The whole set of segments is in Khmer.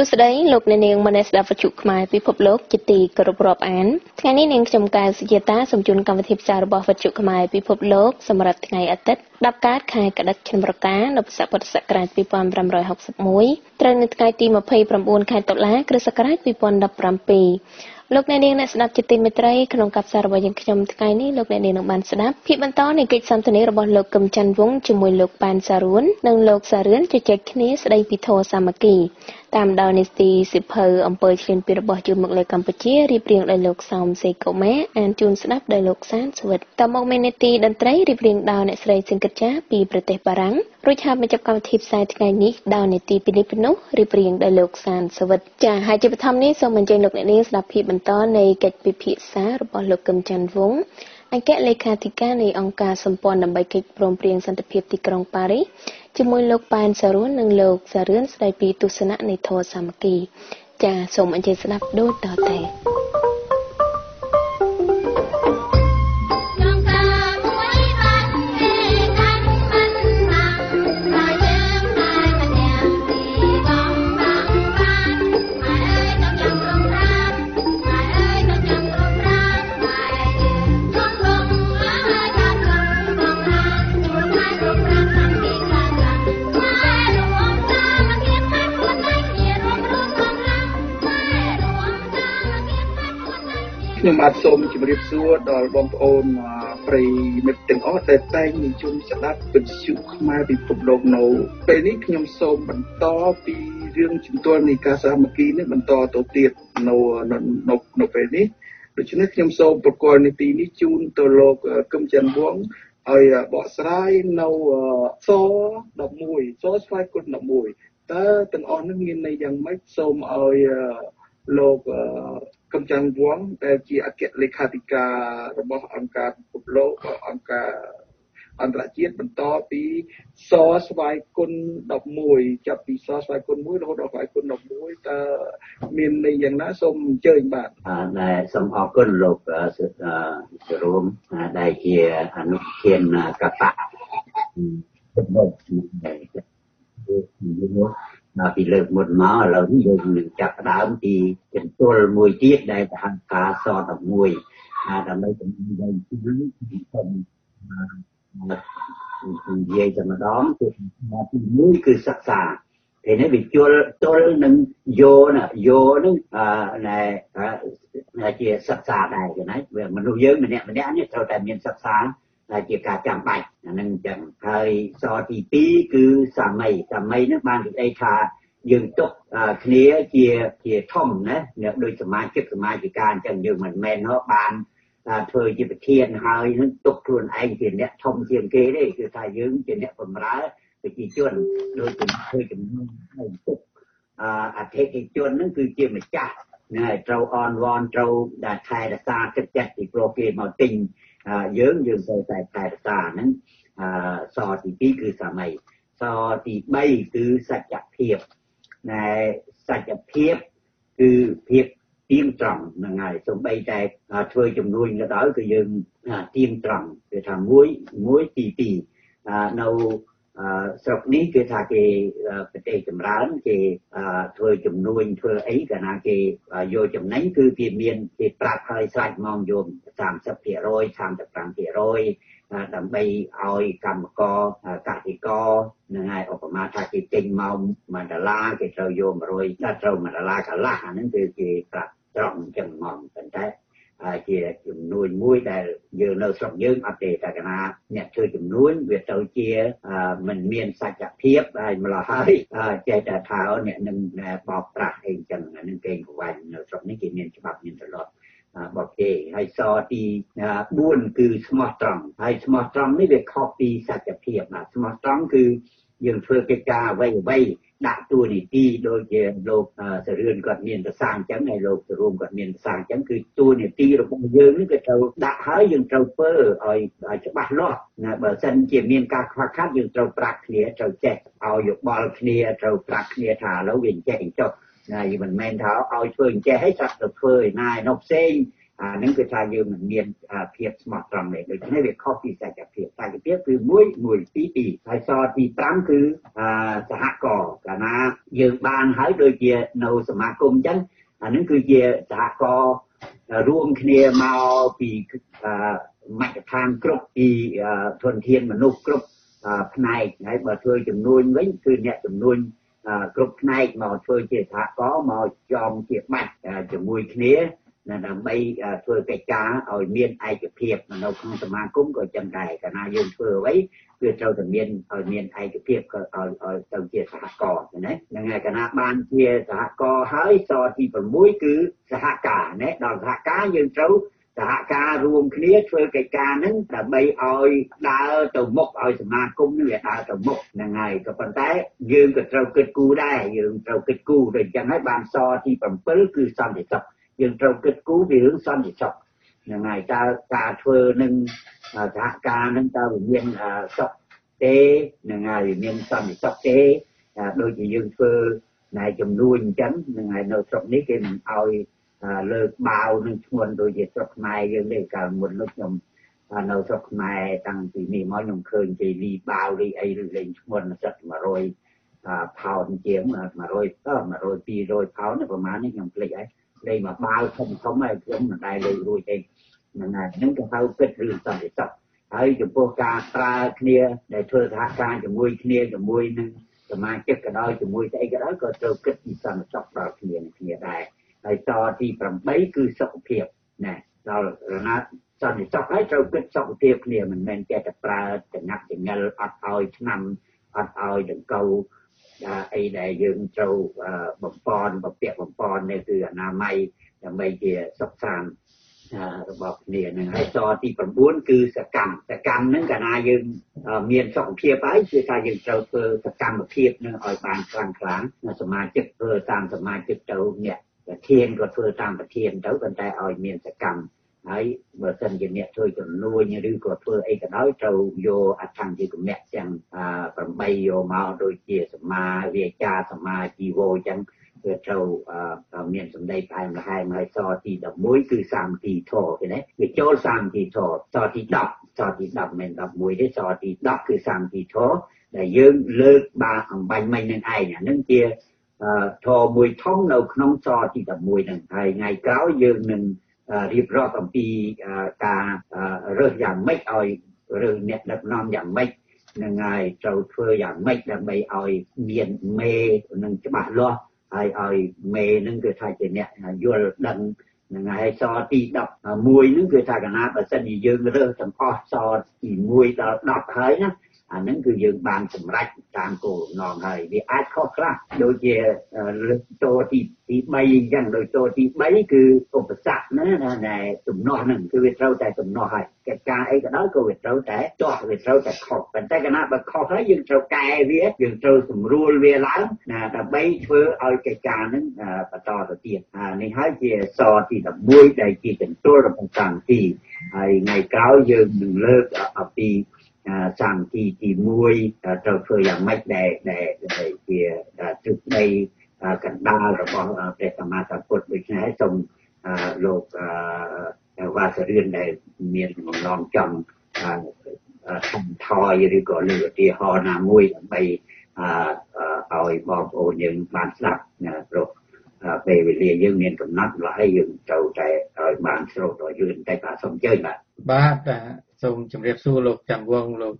សួស្តីលោកអ្នកនាងមនស្ដាប់វិទ្យុខ្មែរពិភពលោកជាទីគោរពរាប់អានថ្ងៃនេះនាងខ្ញុំកៅសុជាតាសូមជូនកម្មវិធីផ្សាយរបស់វិទ្យុខ្មែរពិភពលោកសម្រាប់ថ្ងៃអាទិត្យ10កើតខែកដិកឆ្នាំរកានៅពុទ្ធសករាជ2561ត្រូវនៅថ្ងៃទី29ខែតុលាគ្រិស្តសករាជ2017លោកអ្នកនាងអ្នកស្ដាប់ជាទីមេត្រីក្នុងកັບសាររបស់យើងខ្ញុំថ្ងៃនេះលោកអ្នកនាងនឹងបានស្ដាប់ភាពបន្តនៃកិច្ចសន្ទនារបស់លោកកឹមច័ន្ទវង្សជាមួយលោកប៉ែនសារួននិងលោកសារឿនជជែកគ្នាស្ដីពីធម៌សាមគ្គីតាមដោយនីតិសិភៅអង្គើឈ្លានពីរបស់ជួនមកលើកម្ពុជារៀបរៀងដោយលោកសោមសេកូម៉ែអានជូនស្ដាប់ដោយលោកសានសវិតតមកមេនីតិតន្ត្រីរៀបរៀងដោយអ្នកស្រីសង្កិតចាពីប្រទេសបារាំងរួចហើយបញ្ចប់កម្មវិធីផ្សាយថ្ងៃនេះដោយនីតិពីនេះពីនោះរៀបរៀងដោយលោកសានសវិតចាហើយជាបឋមនេះសូមអញ្ជើញលោកអ្នកនាងស្ដាប់ភាពបន្តនៃកិច្ចពិភាក្សារបស់លោកកឹមច័ន្ទវង្សអគ្គលេខាធិការនៃអង្គការសម្ព័ន្ធដើម្បីកិច្ចព្រមព្រៀងសន្តិភាពទីក្រុងប៉ារីស ជាមួយលោកប៉ែនសារួននិងលោកសារឿនស្ដីពីទស្សនៈនៃធម៌សាមគ្គី ចាសសូមអញ្ជើញស្ដាប់ដូចតទៅ ខ្ញុំបាទសូមជម្រាបសួរដល់បងប្អូនប្រិយមិត្តទាំងអស់ដែលតែងនិយមស្ដាប់វិទ្យុខ្មែរពិភពលោកនៅពេលនេះខ្ញុំសូមបន្តពីរឿងជំទាស់នៃការសាមគ្គីនេះបន្តទៅទៀតនៅនៅនៅពេលនេះដូច្នេះខ្ញុំសូមប្រកល់នីតិនេះជូនទៅលោកកឹមច័ន្ទវងឲ្យបកស្រាយនៅស11សស្វ័យគុណ11តើទាំងអស់នេះមានន័យយ៉ាងម៉េចសូមឲ្យលោក កំចាន់វងដែលជាអគ្គលេខាធិការរបស់អង្គការពិភពលោកអង្គការអន្តរជាតិបន្តពីសស្វ័យគុណ11ចាប់ពីសស្វ័យគុណ1រហូតដល់ស្វ័យគុណ11តើមានន័យយ៉ាងណាសូមអញ្ជើញបាទដែលសូមអរគុណលោកសរួមដែលជាអនុធានកបៈរបស់ ដល់ពីលើកមុនមកឥឡូវនេះយើងនឹងចាប់ផ្ដើមពីចន្ទុលមួយទៀតដែលហៅថាស11ហើយដើម្បីជំរុញយើងទីខ្ញុំនិយាយតែម្ដងគឺទី1គឺសិក្សាពេលនេះវាជល់ទល់នឹងយោណាយោនឹងអឺណែជាសិក្សាដែរគេណាមនុស្សយើងម្នាក់ម្នាក់នេះត្រូវតែមានសិក្សា ដែលជាការចាំបាច់អានឹងអញ្ចឹងហើយសទី2គឺសាមីសាមីនោះបាននិយាយថាយើងទុកគ្នាជាជាធំណាដូចសមាជិកសមាជិកាអញ្ចឹងយើងមិនមែនបានធ្វើជាប្រធានហើយនឹងទុកខ្លួនឯងជាអ្នកធំជាងគេទេគឺថាយើងជាអ្នកបម្រើប្រជាជនដោយធ្វើចំនួនហើយទុកអធិជនហ្នឹងគឺជាម្ចាស់ណាត្រូវអនវ៉នត្រូវដែលថែរក្សាទឹកចិត្តពីព្រោះគេមកទិញ យើងយើងត្រូវតែថែរក្សាហ្នឹងសទី2គឺសាមីសទី3គឺសច្ចភាពណែសច្ចភាពគឺភាពទៀងត្រង់ហ្នឹងហើយសូម្បីតែធ្វើចំនួនក៏ដោយគឺយើងទៀងត្រង់គឺថាមួយមួយទី2នៅ ស្រុកនេះគឺថាគេប្រទេសចម្រើនគេធ្វើចំនួនធ្វើអីកាលណាគេយកចំណេញគឺគេមានគេប្រាប់ហើយស្រេចមកយក30% 35%ដើម្បីឲ្យកម្មករកសិករនឹងហើយឧបមាថាគេចេញមក1ដុល្លារគេត្រូវយក100ដល់ត្រូវ1ដុល្លារកន្លះអាហ្នឹងគឺគេប្រាប់ត្រង់អញ្ចឹងមកប៉ុន្តែ ជាចំនួនមួយដែលយើងនៅស្រុកយើងអត់ទេតែកណាអ្នកធ្វើចំនួនវាទៅជាមិនមានសច្ចភាពហើយម្ល៉េះហើយចេះតែថាអ្នកនឹងបោកប្រាស់អីចឹងអានឹងគេកវាញ់នៅស្រុកនេះគេមានច្បាប់មានទម្លាប់បកគេហើយសទី4គឺស្មោះត្រង់ហើយស្មោះត្រង់នេះវាខុសពីសច្ចភាពបាទស្មោះត្រង់គឺ យើងធ្វើកិច្ចការអ្វីអ្វីដាក់តួនាទីដូចជាលោកសរឿនគាត់មានប្រសាអញ្ចឹងហើយលោកសរួមគាត់មានប្រសាអញ្ចឹងគឺតួនាទីរបស់យើងនេះគឺត្រូវដាក់ហើយយើងត្រូវធ្វើឲ្យឲ្យច្បាស់លាស់ណាបើសិនជាមានការខ្វះខាតយើងត្រូវប្រាប់គ្នាត្រូវចេះឲ្យយោបល់គ្នាត្រូវប្រាប់គ្នាថាឥឡូវវាចេះអញ្ចឹងណាយើងមិនមែនថាឲ្យធ្វើអញ្ចេះឲ្យស្រាប់ទៅធ្វើឯណាឯនោះផ្សេង អានឹងគឺថាយើងមិនមានភាពស្មោះត្រង់ទេដូច្នេះវាខុសពីសច្ចភាពសច្ចភាពគឺមួយមួយទីពីរហើយសទី5គឺសហករណ៍កាលណាយើងបានហើយដូចជានៅសមាគមអញ្ចឹងអានឹងគឺជាសហករណ៍រួមគ្នាមកពីមជ្ឈដ្ឋានគ្រប់ពីធនធានមនុស្សគ្រប់ផ្នែកហើយបើធ្វើចំនួនវិញគឺអ្នកចំនួនគ្រប់ផ្នែកមកធ្វើជាសហករណ៍មកចំជាបាច់ជាមួយគ្នា ដើម្បីធ្វើកិច្ចការឲ្យមានឯកភាពនៅក្នុងសមាគមក៏ចឹងដែរកាលណាយើងធ្វើអ្វីគឺត្រូវតែមានឲ្យមានឯកភាពក៏ឲ្យឲ្យទៅជាសហគមន៍ណាហ្នឹងហើយកាលណាបានជាសហគមន៍ហើយសទី6គឺសហការណាដល់សហការយើងត្រូវសហការរួមគ្នាធ្វើកិច្ចការហ្នឹងដើម្បីឲ្យដើរទៅមុខឲ្យសមាគមនេះវាដើរទៅមុខហ្នឹងហើយក៏ប៉ុន្តែយើងក៏ត្រូវគិតគូរដែរយើងត្រូវគិតគូរដូចអញ្ចឹងហើយបានសទី7គឺសន្តិសុខ យើងត្រូវគិតគូរពីរឿងសន្តិសុខហ្នឹងហើយតើការធ្វើនឹងសហការនឹងតើវាមានសុខទេហ្នឹងហើយមានសន្តិសុខទេដូចជាយើងធ្វើណែចំនួនអញ្ចឹងហ្នឹងហើយនៅស្រុកនេះគេមិនឲ្យលើកបាវនឹងឈ្មោះដូចជាស្រុកខ្មែរយើងទេកាលមុននោះខ្ញុំនៅស្រុកខ្មែរតាំងពីនេះមកខ្ញុំឃើញគេលីបាវលីអីឬលេងឈ្មោះសិត100ផោនជាង100 100 200ផោនប្រហែលនេះខ្ញុំភ្លេចហើយ លេងមកបាវធំធំហើយខ្ញុំមិនដែលលេងរួចទេហ្នឹងហើយហ្នឹងគេហៅគិតរឿងសន្តិសុខហើយចំពោះការប្រើគ្នា ដែលធ្វើសហការជាមួយគ្នាជាមួយនឹងសមាជិកក៏ដោយជាមួយស្អីក៏ដោយក៏ត្រូវគិតពីសន្តិសុខដល់គ្នានឹងគ្នាដែរហើយតទី8គឺសុខភាពណាដល់រណាសន្តិសុខហើយត្រូវគិតសុខភាពគ្នាមិនមែនចេះតែប្រើចងាត់ចងល់អត់ឲ្យឆ្នាំអត់ឲ្យដង្កូវ អីដែលយើងត្រូវបំពន់បពាក់បំពន់នេះគឺអនាម័យដើម្បីជាសុខសាន្តរបស់គ្នានឹងហើយតទី9គឺសកម្មសកម្មហ្នឹងកាលណាយើងមានសុខភាពហើយគឺថាយើងត្រូវធ្វើសកម្មភាពនឹងឲ្យបានខ្លាំងខ្លាំងសមាជិកធ្វើតាមសមាជិកទៅអ្នកប្រធានក៏ធ្វើតាមប្រធានទៅប៉ុន្តែឲ្យមានសកម្ម ហើយបើសិនជាអ្នកធ្វើចំនួនឬក៏ធ្វើអីក៏ដោយត្រូវយកអត្ថង្គិកមៈទាំង8យកមកដូចជាសមាវាចាសមាជីវោអញ្ចឹងវាត្រូវមានសម្ដីផ្អែមល្ហែមហើយសទី11គឺសាមគ្គីធម៌ឃើញទេវាចូលសាមគ្គីធម៌សទី10សទី10មិន11ទេសទី10គឺសាមគ្គីធម៌ដែលយើងលើកបានអំបញ្ញមិញនឹងឯងអានឹងជាធម៌មួយធំនៅក្នុងសទី11ហ្នឹងហើយថ្ងៃក្រោយយើងនឹង រៀបរាប់អំពីការរើសយ៉ាងម៉េចឲ្យរើសអ្នកដឹកនាំយ៉ាងម៉េចនឹងហើយត្រូវធ្វើយ៉ាងម៉េចដើម្បីឲ្យមានមេនឹងច្បាស់លាស់ហើយឲ្យមេនឹងគឺថាជាអ្នកយល់ដឹងនឹងហើយសទី11នឹងគឺថាកណាបើសិនជាយើងរើសទាំងអស់សទី1ដល់10ហើយណា អាហ្នឹងគឺយើងបានសម្រេចតាមគោលបំណងហើយវាអាចខុសខ្លះដូចជាតួទីទី3អញ្ចឹងដោយតួទី3គឺឧបសគ្គណាដែលទំនាស់ហ្នឹងគឺវាត្រូវតែទំនាស់ហើយកិច្ចការអីក៏ដោយក៏វាត្រូវតែទាស់វាត្រូវតែខុសប៉ុន្តែកាលណាបើខុសហើយយើងត្រូវកែវាយើងត្រូវសម្រួលវាឡើងណាដើម្បីធ្វើឲ្យកិច្ចការហ្នឹងបន្តទៅទៀតនេះហើយជាសទី11ដែលជាកន្ទួលរបស់កម្មទីហើយថ្ងៃក្រោយយើងនឹងលើកអំពី សាមគ្គីទី1ត្រូវធ្វើយ៉ាងម៉េចដែលដែលជាទ្រឹស្ដីកណ្ដាលរបស់ព្រះសម្មាសម្ពុទ្ធដូច្នេះសូមលោកវ៉ាសរឿនដែលមានបំណងចង់ធំថយឬក៏លើកឧទាហរណ៍ណាមួយដើម្បីឲ្យបងប្អូនយើងបានស្ដាប់ព្រោះពេលវេលាយើងមានកំណត់ហើយយើងត្រូវតែឲ្យបានស្រូបដល់យឺនតែបាទសូមអញ្ជើញបាទបាទ សូមជម្រាបសួរលោកចាំវងលោក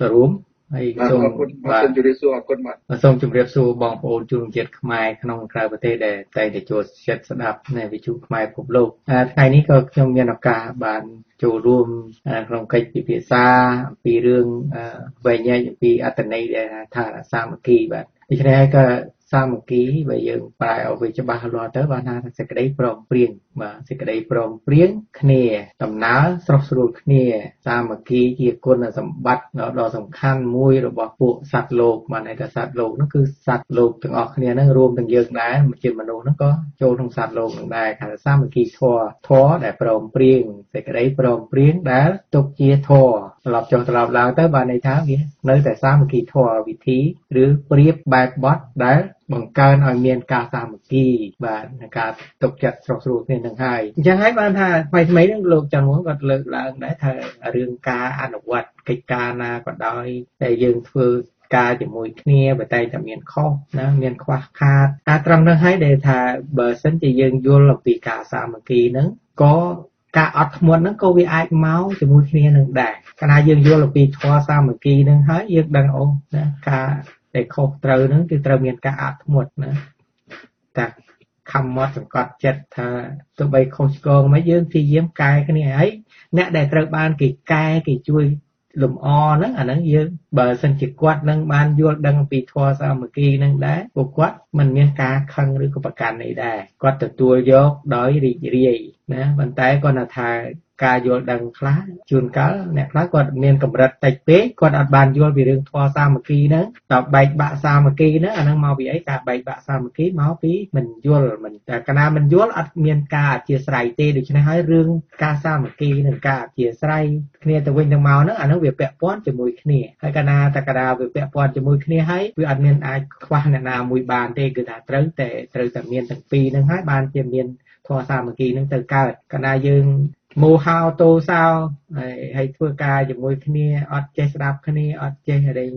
សរួមហើយសូមបាទជម្រាបសួរអរគុណបាទសូមជម្រាបសួរបងប្អូនជនជាតិខ្មែរក្នុងក្រៅប្រទេសដែលតែងតែចូលចិត្តស្ដាប់នៅវិទ្យុខ្មែរពិភពលោកថ្ងៃនេះក៏ខ្ញុំមានឱកាសបានចូលរួមក្នុងកិច្ចពិភាក្សាអំពីរឿងវែងញែកអំពីអត្តន័យដែលថាសាមគ្គីបាទដូច្នេះហើយក៏ សាមគ្គីបើយើងប្រែឲ្យវាច្បាស់លាស់ទៅបានថាសេចក្តីព្រមព្រៀងបាទសេចក្តីព្រមព្រៀងគ្នាដំណើរស្រស់ស្រួលគ្នា សាមគ្គីជាគុណសម្បត្តិដ៏សំខាន់មួយរបស់ពួកសត្វលោកបានន័យថាសត្វលោកនោះគឺសត្វលោកទាំងអស់គ្នានឹងរួមទាំងយើងដែរជាមនុស្សនោះក៏ចូលក្នុងសត្វលោកនឹងដែរថាសាមគ្គីធម៌ធម៌ដែលព្រមព្រៀងសេចក្តីព្រមព្រៀងដែលទុកជាធម៌ ត្រឡប់ចុះត្រឡប់ឡើងទៅបានន័យថាវានៅតែសាមគ្គីធម៌វិធីឬប្រៀបបែបបត់ដែលបង្កើនឲ្យមានការសាមគ្គីបាទនិងការទុកចិត្តស្រុះស្រួលគ្នានឹងហើយអញ្ចឹងហើយបានថាថ្មីថ្មីហ្នឹងលោកច័ន្ទមុនគាត់លើកឡើងដែរថារឿងការអនុវត្តកិច្ចការណាក៏ដោយដែលយើងធ្វើការជាមួយគ្នាបើតែតែមានខុសណាមានខ្វះខាតអាត្រង់នោះហើយដែលថាបើសិនជាយើងយល់អំពីការសាមគ្គីហ្នឹងក៏ ការអត់ធ្មត់ហ្នឹងក៏វាអាចមកជាមួយគ្នានឹងដែរកាលណាយើងយល់អំពីធម៌សាមគ្គីហ្នឹងហើយយើងដឹងអូណាការដែលខុសត្រូវហ្នឹងគឺត្រូវមានការអត់ធ្មត់ណាតែខំមាត់សង្កត់ចិត្តថាទោះបីខុសឆ្គងមកយើងព្យាយាមកែគ្នាហើយអ្នកដែលត្រូវបានគេកែគេជួយ លំអហ្នឹងអាហ្នឹងយើងបើសិនជាគាត់នឹងបានយល់ដឹងពីធម៌សាមគ្គីនឹងដែរពួកគាត់មិនមានការខឹងឬក៏ប្រកាន់អីដែរគាត់ទទួលយកដោយរីករាយណាប៉ុន្តែគាត់ថា ការយល់ដឹងខ្លះជួនកាលអ្នកខ្លះគាត់មានកម្រិតតិចពេកគាត់អត់បានយល់ពីរឿងធម៌សាមគ្គីហ្នឹងដល់បែកបាក់សាមគ្គីហ្នឹងអាហ្នឹងមកពីអីការបែកបាក់សាមគ្គីមកពីមិនយល់មិនតែកាលណាមិនយល់អត់មានការអធិស្ឋានទេដូច្នេះហើយរឿងការសាមគ្គីនិងការអធិស្ឋានគ្នាទៅវិញទៅមកហ្នឹងអាហ្នឹងវាពាក់ព័ន្ធជាមួយគ្នាហើយកាលណាតែកាលណាវាពាក់ព័ន្ធជាមួយគ្នាហើយវាអត់មានអាចខ្វះអ្នកណាមួយបានទេគឺថាត្រូវតែត្រូវតែមានទាំងពីរហ្នឹងហើយបានជាមានធម៌សាមគ្គីនឹងទៅកើតកាលណាយើង មោហោតោសោហើយធ្វើការជាមួយគ្នាអត់ចេះស្ដាប់គ្នាអត់ចេះរែង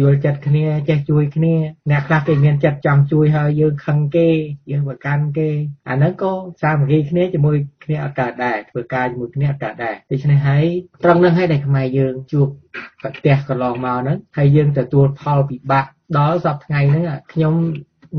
យល់ចិត្តគ្នាចេះជួយគ្នាអ្នកខ្លះគេមានចិត្តចង់ជួយហើយយើងខឹងគេយើងប្រកាន់គេអាហ្នឹងក៏សាមគ្គីគ្នាជាមួយគ្នាអត់កើតដែរធ្វើការជាមួយគ្នាអត់កើតដែរដូច្នេះហើយត្រង់ហ្នឹងហើយដែលខ្មែរយើងជួបប្រទះកន្លងមកហ្នឹងហើយយើងទទួលផលពិបាកដល់សប្តាហ៍ថ្ងៃហ្នឹងខ្ញុំ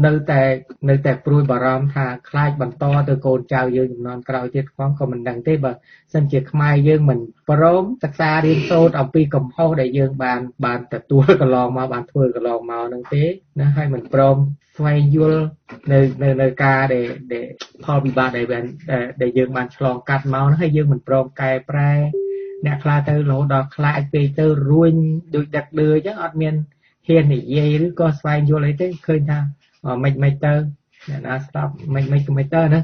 នៅតែនៅតែព្រួយបារម្ភថាខ្លាចបន្តទៅកូនចៅយើងចំនួនក្រោយទៀតផងក៏មិនដឹងទេបើសិនជាខ្មែរយើងមិនព្រមសិក្សារៀនសូត្រអំពីកំហុសដែលយើងបានបានទទួលកន្លងមកបានធ្វើកន្លងមកនឹងទេណាហើយមិនព្រមស្វែងយល់នៅនៅនៅការដែលដែលផលវិបាកដែលបានដែលយើងបានឆ្លងកាត់មកហ្នឹងហើយយើងមិនព្រមកែប្រែអ្នកខ្លះទៅរហូតដល់ខ្លាចពេកទៅរួញដូចដឹកដឺអញ្ចឹងអត់មានហ៊ាននិយាយឬក៏ស្វែងយល់អីទេឃើញថា មិនមិនទៅអ្នកណាស្ដាប់មិនមិនមិនទៅណា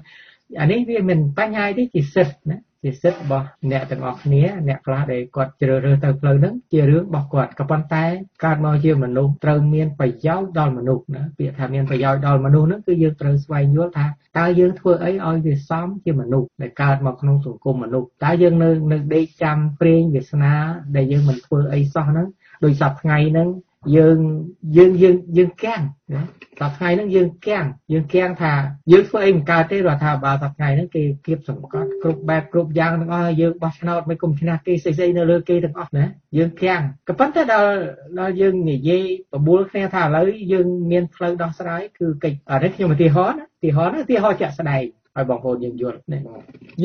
អានេះវាមិនបញ្ហាទេជាសិទ្ធណាជាសិទ្ធរបស់អ្នកទាំងអស់គ្នាអ្នកខ្លះដែលគាត់ជ្រើសរើសទៅផ្លូវហ្នឹងជារឿងរបស់គាត់ក៏ប៉ុន្តែកើតមកជាមនុស្សត្រូវមានប្រយោជន៍ដល់មនុស្សណាពាក្យថាមានប្រយោជន៍ដល់មនុស្សហ្នឹងគឺយើងត្រូវស្វែងយល់ថាតើយើងធ្វើអីឲ្យវាសមជាមនុស្សដែលកើតមកក្នុងសង្គមមនុស្សតើយើងនៅនៅដេកចាំព្រេងវាសនាដែលយើងមិនធ្វើអីសោះហ្នឹងដោយសពថ្ងៃហ្នឹង យើងយើងយើងយើងកាំងណាដល់ថ្ងៃហ្នឹងយើងកាំងយើងកាំងថាយើងធ្វើអីមិនកើតទេរដ្ឋាភិបាលដល់ថ្ងៃហ្នឹងគេគៀបសង្កត់គ្រប់បែបគ្រប់យ៉ាងទាំងអស់យើងបោះឆ្នោតមិនគុំឈ្នះគេស្អីស្អីនៅលើគេទាំងអស់ណាយើងកាំងក៏ប៉ុន្តែដល់ដល់យើងនិយាយបបួលគ្នាថាឥឡូវយើងមានផ្លូវដោះស្រាយគឺកិច្ចអានេះខ្ញុំឧទាហរណ៍ណាឧទាហរណ៍ណាឧទាហរណ៍ជាក់ស្ដែង ឲ្យបងប្អូនយើងយល់ណា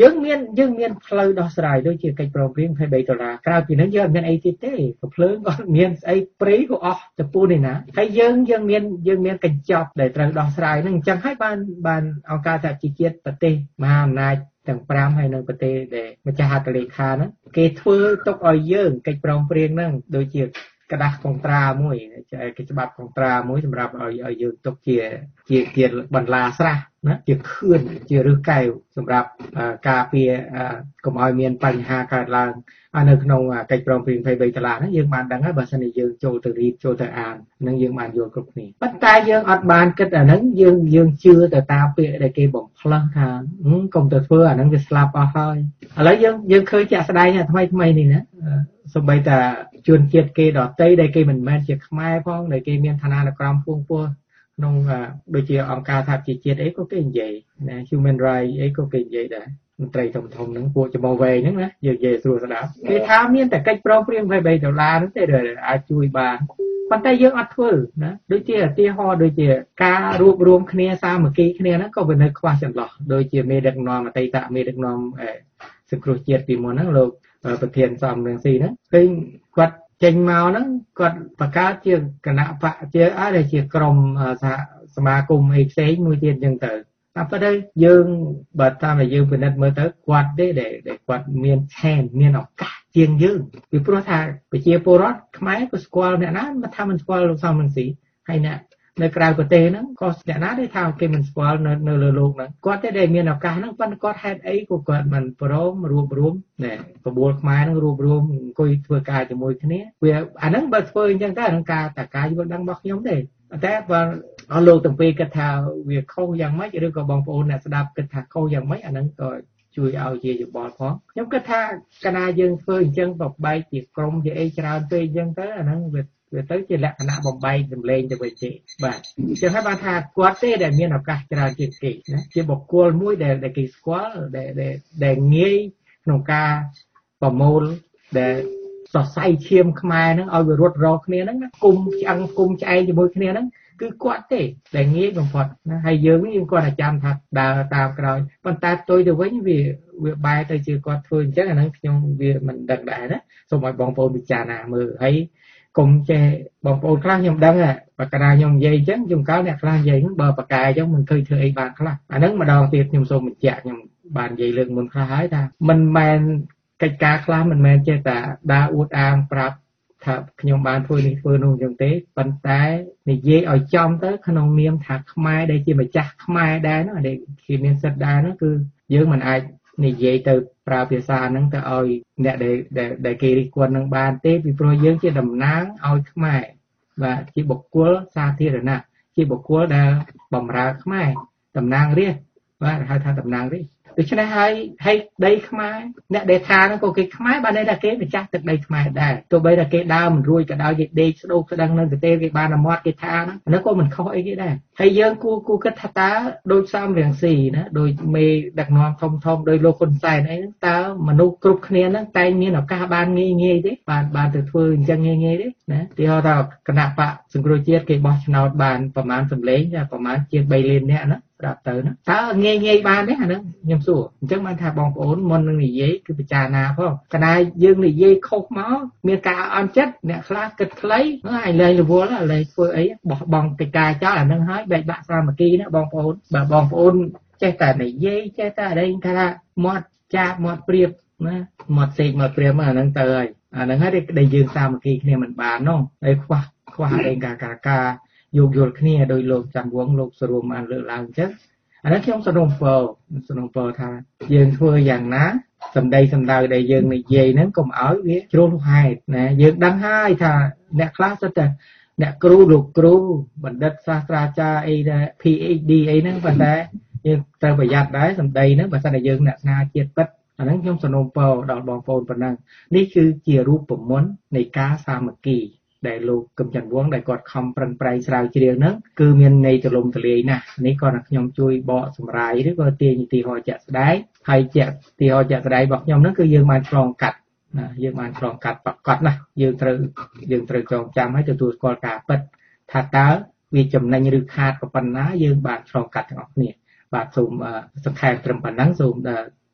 យើងមានយើងមានផ្លូវដោះស្រាយដូចជាកិច្ចប្រឹងប្រែង23ដុល្លារក្រៅពីនេះយើងអត់មានអីទៀតទេកំភ្លើងក៏មានស្អីព្រៃក៏អស់ចំពោះនេះណាហើយយើងយើងមានយើងមានកញ្ចប់ដែលត្រូវដោះស្រាយនឹងអញ្ចឹងហើយបានបានអង្គការសហជីវជាតិប្រទេសមហាអំណាចទាំង5ហើយនៅប្រទេសដែលម្ចាស់ហត្ថលេខាហ្នឹងគេធ្វើទុកឲ្យយើងកិច្ចប្រឹងប្រែងហ្នឹងដូចជាក្តាស់កុងត្រាមួយគេច្បាប់កុងត្រាមួយសម្រាប់ឲ្យឲ្យយើងទុកជាជាជាបន្លាស្រះ ណាជាខឿនជាឬកែវសម្រាប់ការពារកុំឲ្យមានបញ្ហាកើតឡើងនៅក្នុងកិច្ចព្រមព្រៀង23ដុល្លារហ្នឹងយើងបានដឹងហើយបើសិនជាយើងចូលទៅរៀបចូលទៅអាននឹងយើងបានយល់គ្រប់គ្នាប៉ុន្តែយើងអត់បានគិតអាហ្នឹងយើងយើងជឿទៅតាមពាក្យដែលគេបំផ្លើសថាកុំទៅធ្វើអាហ្នឹងវាស្លាប់អស់ហើយឥឡូវយើងយើងឃើញជាក់ស្ដែងថ្មីថ្មីនេះណាសម្បីតែជួនជាតិគេដតីដែលគេមិនមែនជាខ្មែរផងដែលគេមានឋានានុក្រមពងពោះ ក្នុងដូចជាអង្គការសហជីវជាតិអីក៏គេនិយាយណា human right អីក៏គេនិយាយដែរមន្ត្រីធំធំហ្នឹងពួកចំវែងហ្នឹងណាយើងនិយាយស្រួលស្ដាប់គេថាមានតែកិច្ចព្រមព្រៀង23ដុល្លារហ្នឹងទេដែលអាចជួយបានប៉ុន្តែយើងអត់ធ្វើណាដូចជាឧទាហរណ៍ដូចជាការរួបរวมគ្នាសាមគ្គីគ្នាហ្នឹងក៏វានៅខ្វះចន្លោះដូចជាមេដឹកនាំអតីតមេដឹកនាំសង្គ្រោះជាតិពីមុនហ្នឹងលោកប្រធានសំរងស៊ីហ្នឹងឃើញគាត់ ចេញមកហ្នឹងគាត់បង្កើតជាគណៈបកជាអីជាក្រុមសហសមាគមអីផ្សេងមួយទៀតអញ្ចឹងទៅតែប៉ុន្តែយើងបើតាមតែយើងពិនិត្យមើលទៅគាត់ទេដែលគាត់មានឆែនមានឱកាសជាងយើងពីព្រោះថាប្រជាពលរដ្ឋខ្មែរក៏ស្គាល់អ្នកណាមិនថាមិនស្គាល់លោកសំរងស៊ីហើយអ្នក នៅក្រៅប្រទេសហ្នឹងក៏អ្នកណាដែលថាគេមិនស្គាល់នៅនៅលើលោកហ្នឹងគាត់ទេដែលមានឱកាសហ្នឹងប៉ុន្តែគាត់ហេតុអីក៏គាត់មិនព្រមរួបរวมណែក្បួនខ្មែរហ្នឹងរួបរวมអង្គុយធ្វើការជាមួយគ្នាវាអាហ្នឹងបើធ្វើអញ្ចឹងទៅអាហ្នឹងការតការយល់ដឹងរបស់ខ្ញុំទេតែបើអស់លោកទាំងពីរគិតថាវាខុសយ៉ាងម៉េចឬក៏បងប្អូនអ្នកស្ដាប់គិតថាខុសយ៉ាងម៉េចអាហ្នឹងក៏ជួយឲ្យជាយោបល់ផងខ្ញុំគិតថាកាលណាយើងធ្វើអញ្ចឹងបបែកជាក្រុមជាអីច្រើនពេកអញ្ចឹងទៅអាហ្នឹងវា វាទៅជាលក្ខណៈបំបែកសម្លេងទៅវិញទេបាទអញ្ចឹងហើយបានថាគាត់ទេដែលមានឱកាសច្រើនជាងគេណាជាបុគ្គលមួយដែលដែលគេស្គាល់ដែលដែលងាយក្នុងការប្រមូលដែលសរសៃឈាមខ្មែរហ្នឹងឲ្យវារត់រកគ្នាហ្នឹងគុំឆ្អឹងគុំឆ្អែងជាមួយគ្នាហ្នឹងគឺគាត់ទេដែលងាយបំផុតណាហើយយើងនេះយើងគាត់តែចាំថាដើរតាមក្រោយប៉ុន្តែផ្ទុយទៅវិញវាវាបែរទៅជាគាត់ធ្វើអញ្ចឹងអាហ្នឹងខ្ញុំវាមិនដឹងដែរណាសូមឲ្យបងប្អូនពិចារណាមើលហើយ កុំចេះបងប្អូនខ្លះខ្ញុំដឹងបើកាលខ្ញុំនិយាយអញ្ចឹងខ្ញុំកាលអ្នកខ្លះនិយាយហ្នឹងបើប្រកែអញ្ចឹងមិនឃើញធ្វើអីបានខ្លះអាហ្នឹងម្ដងទៀតខ្ញុំសូមបញ្ជាក់ខ្ញុំបាននិយាយលើកមុនខ្លះហើយថាមិនមែនកិច្ចការខ្លះមិនមែនចេះតែដើរអួតអាងប្រាប់ថាខ្ញុំបានធ្វើនេះធ្វើនោះអញ្ចឹងទេប៉ុន្តែនិយាយឲ្យចំទៅក្នុងនាមថាខ្មែរដែលជាម្ចាស់ខ្មែរដែរនោះដែលគេមានសិទ្ធិដែរនោះគឺយើងមិនអាច និយាយទៅប្រើភាសាហ្នឹងទៅឲ្យអ្នកដែលដែលគេរិះគន់នឹងបានទេពីព្រោះយើងជាតំណាងឲ្យខ្មែរបាទជាបុគ្គលសាធារណៈជាបុគ្គលដែលបំរើខ្មែរតំណាងរាជបាទហៅថាតំណាងរាជ ដូច្នេះហើយហើយដីខ្មែរអ្នកដែលថាហ្នឹងក៏គេខ្មែរបានន័យថាគេម្ចាស់ទឹកដីខ្មែរដែរទោះបីថាគេដើរមិនរួចក៏ដោយគេដេកស្ដោកស្ដឹងនៅប្រទេសគេបានអាមាត់គេថាហ្នឹងហ្នឹងក៏មិនខុសអីគេដែរហើយយើងគួរគួរគិតថាតើដោយសំរៀងស៊ីណាដោយមេដឹកនាំធំធំដោយលោកហ៊ុនសែនអីហ្នឹងតើមនុស្សគ្រប់គ្នាហ្នឹងតែងមានឱកាសបានងាយងាយទេបានបានទៅធ្វើអញ្ចឹងងាយងាយទេណាទីហោថាគណៈបកសង្គ្រោះជាតិគេបោះឆ្នោតបានប្រមាណសម្លេងប្រមាណជាង3លាននាក់ណាស្ដាប់ទៅណាតើងាយងាយបានទេអាហ្នឹងខ្ញុំសួរអញ្ចឹងបានថាបងប្អូនមុននឹងនិយាយគឺពិចារណាផងកណាយើងនិយាយខុសមកមានការអន់ចិត្តអ្នកខ្លះគិតខ្លីហើយលែងរវល់លែងធ្វើអីបោះបង់កិច្ចការចោលអាហ្នឹងហើយបែកបាក់សាមគ្គីណាបងប្អូនបើបងប្អូនចេះតែនិយាយចេះតែអីថាមាត់ចាបមាត់ព្រៀបណាមាត់សេកមាត់ព្រៀបអាហ្នឹងទៅហើយអាហ្នឹងហើយដែលយើងសាមគ្គីគ្នាមិនបាននោះហើយខ្វះខ្វះអីការការការ យោគយល់គ្នាដោយលោកច័ន្ទវងលោកសរួមបានលើកឡើងអញ្ចឹងអានេះខ្ញុំសរុបពរសរុបពរថាយើងធ្វើយ៉ាងណាសម្ដីសម្ដៅដែលយើងនិយាយហ្នឹងកុំឲ្យវាជ្រុលហេតុណាយើងដឹងហើយថាអ្នកខ្លះសិតតែអ្នកគ្រូលោកគ្រូបណ្ឌិតសាស្ត្រាចារ្យអីដែល PhD អីហ្នឹងប៉ុន្តែយើងត្រូវប្រយ័ត្នដែរសម្ដីហ្នឹងបើសិនតែយើងអ្នកស្នាជាតិពិតអាហ្នឹងខ្ញុំសនុំពរដល់បងប្អូនប៉ុណ្ណឹងនេះគឺជារូបមន្តនៃការសាមគ្គី ដែលលោកកឹមច័ន្ទវងដែលគាត់ខំប្រឹងប្រែងស្រាវជ្រាវហ្នឹងគឺមានន័យទលំទលាយណាស់នេះគាត់ថាខ្ញុំជួយបកសម្រាយឬក៏ទាញឧទាហរណ៍ជាក់ស្ដែងហើយជាក់ឧទាហរណ៍ជាក់ស្ដែងរបស់ខ្ញុំហ្នឹងគឺយើងបានឆ្លងកាត់ណាយើងបានឆ្លងកាត់ប្រកាសណាយើងត្រូវយើងត្រូវចងចាំហើយទទួលស្គាល់ការពិតថាតើវាចំណេញឬខាតក៏ប៉ុណ្ណាយើងបានឆ្លងកាត់ទាំងអស់គ្នាបាទសូមសង្ខេបត្រឹមប៉ុណ្ណឹងសូម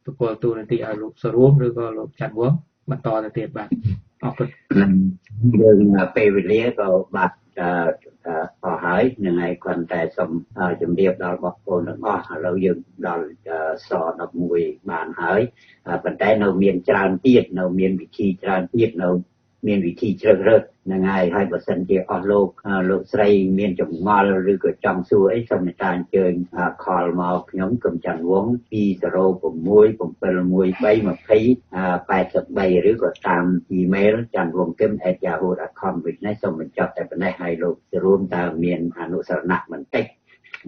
ទទួលទូនាទីឲ្យលោកសរួមឬក៏លោកច័ន្ទវង បន្តទៅទៀតបាទអរគុណយើងពេលវេលាក៏បាត់អស់ហើយនឹងឯងគ្រាន់តែសូមជម្រាបដល់បងប្អូនទាំងអស់ឥឡូវយើងដល់ស11បានហើយប៉ុន្តែនៅមានច្រើនទៀតនៅមានវិធីច្រើនទៀតនៅ មានវិធីជ្រើសរើសហ្នឹងហើយហើយបើសិនជាអស់លោកលោកស្រីមានចម្ងល់ឬក៏ចង់សួរអីសូមមេត្តាអញ្ជើញខលមកខ្ញុំកំច័ន្ទវង206 7132083ឬក៏តាម email ច័ន្ទវងគឹម @yahoo.com វិញនេះសូមបញ្ចប់តែប៉ុណ្ណេះហើយលោករួមតើមានអនុសរណៈបន្តិច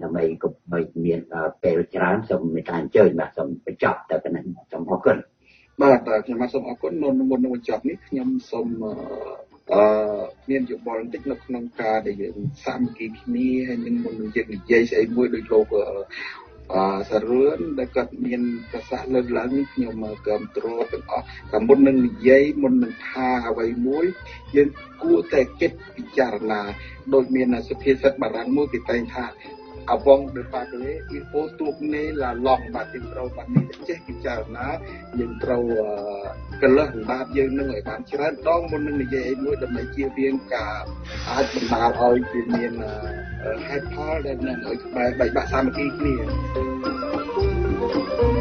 ដើម្បីកុំឲ្យមានពេលច្រើនសូមមេត្តាអញ្ជើញបាទសូមបញ្ចប់តែប៉ុណ្ណេះសូមអរគុណ បាទខ្ញុំបាទសូមអរគុណមុនមុននឹងបញ្ចប់នេះខ្ញុំសូមអឺមានយោបល់បន្តិចនៅក្នុងការដែលយើងសាមគ្គីគ្នាហើយនឹងមុននឹងយើងនិយាយស្អីមួយដោយលោកអឺសរឿនដែលគាត់មានប្រសាសន៍លើកឡើងនេះខ្ញុំគ្រប់គ្រងទាំងអស់តែមុននឹងនិយាយមុននឹងថាអ្វីមួយយើងគួរតែគិតពិចារណាដូចមានសុភាសិតបារាំងមួយគេតែងថា abang de padre info ទូកនេះឡាឡងបាទយើងត្រូវបាទនេះចេះពិចារណាយើងត្រូវកលឹះបាបយើងនឹងឲ្យបានច្រើនដងមុននឹងនិយាយអីមួយដើម្បីជៀសវាងការអាចបណ្ដាលឲ្យវាមានហេតុផលដែលនឹងឲ្យបែកបាក់សាមគ្គីគ្នាក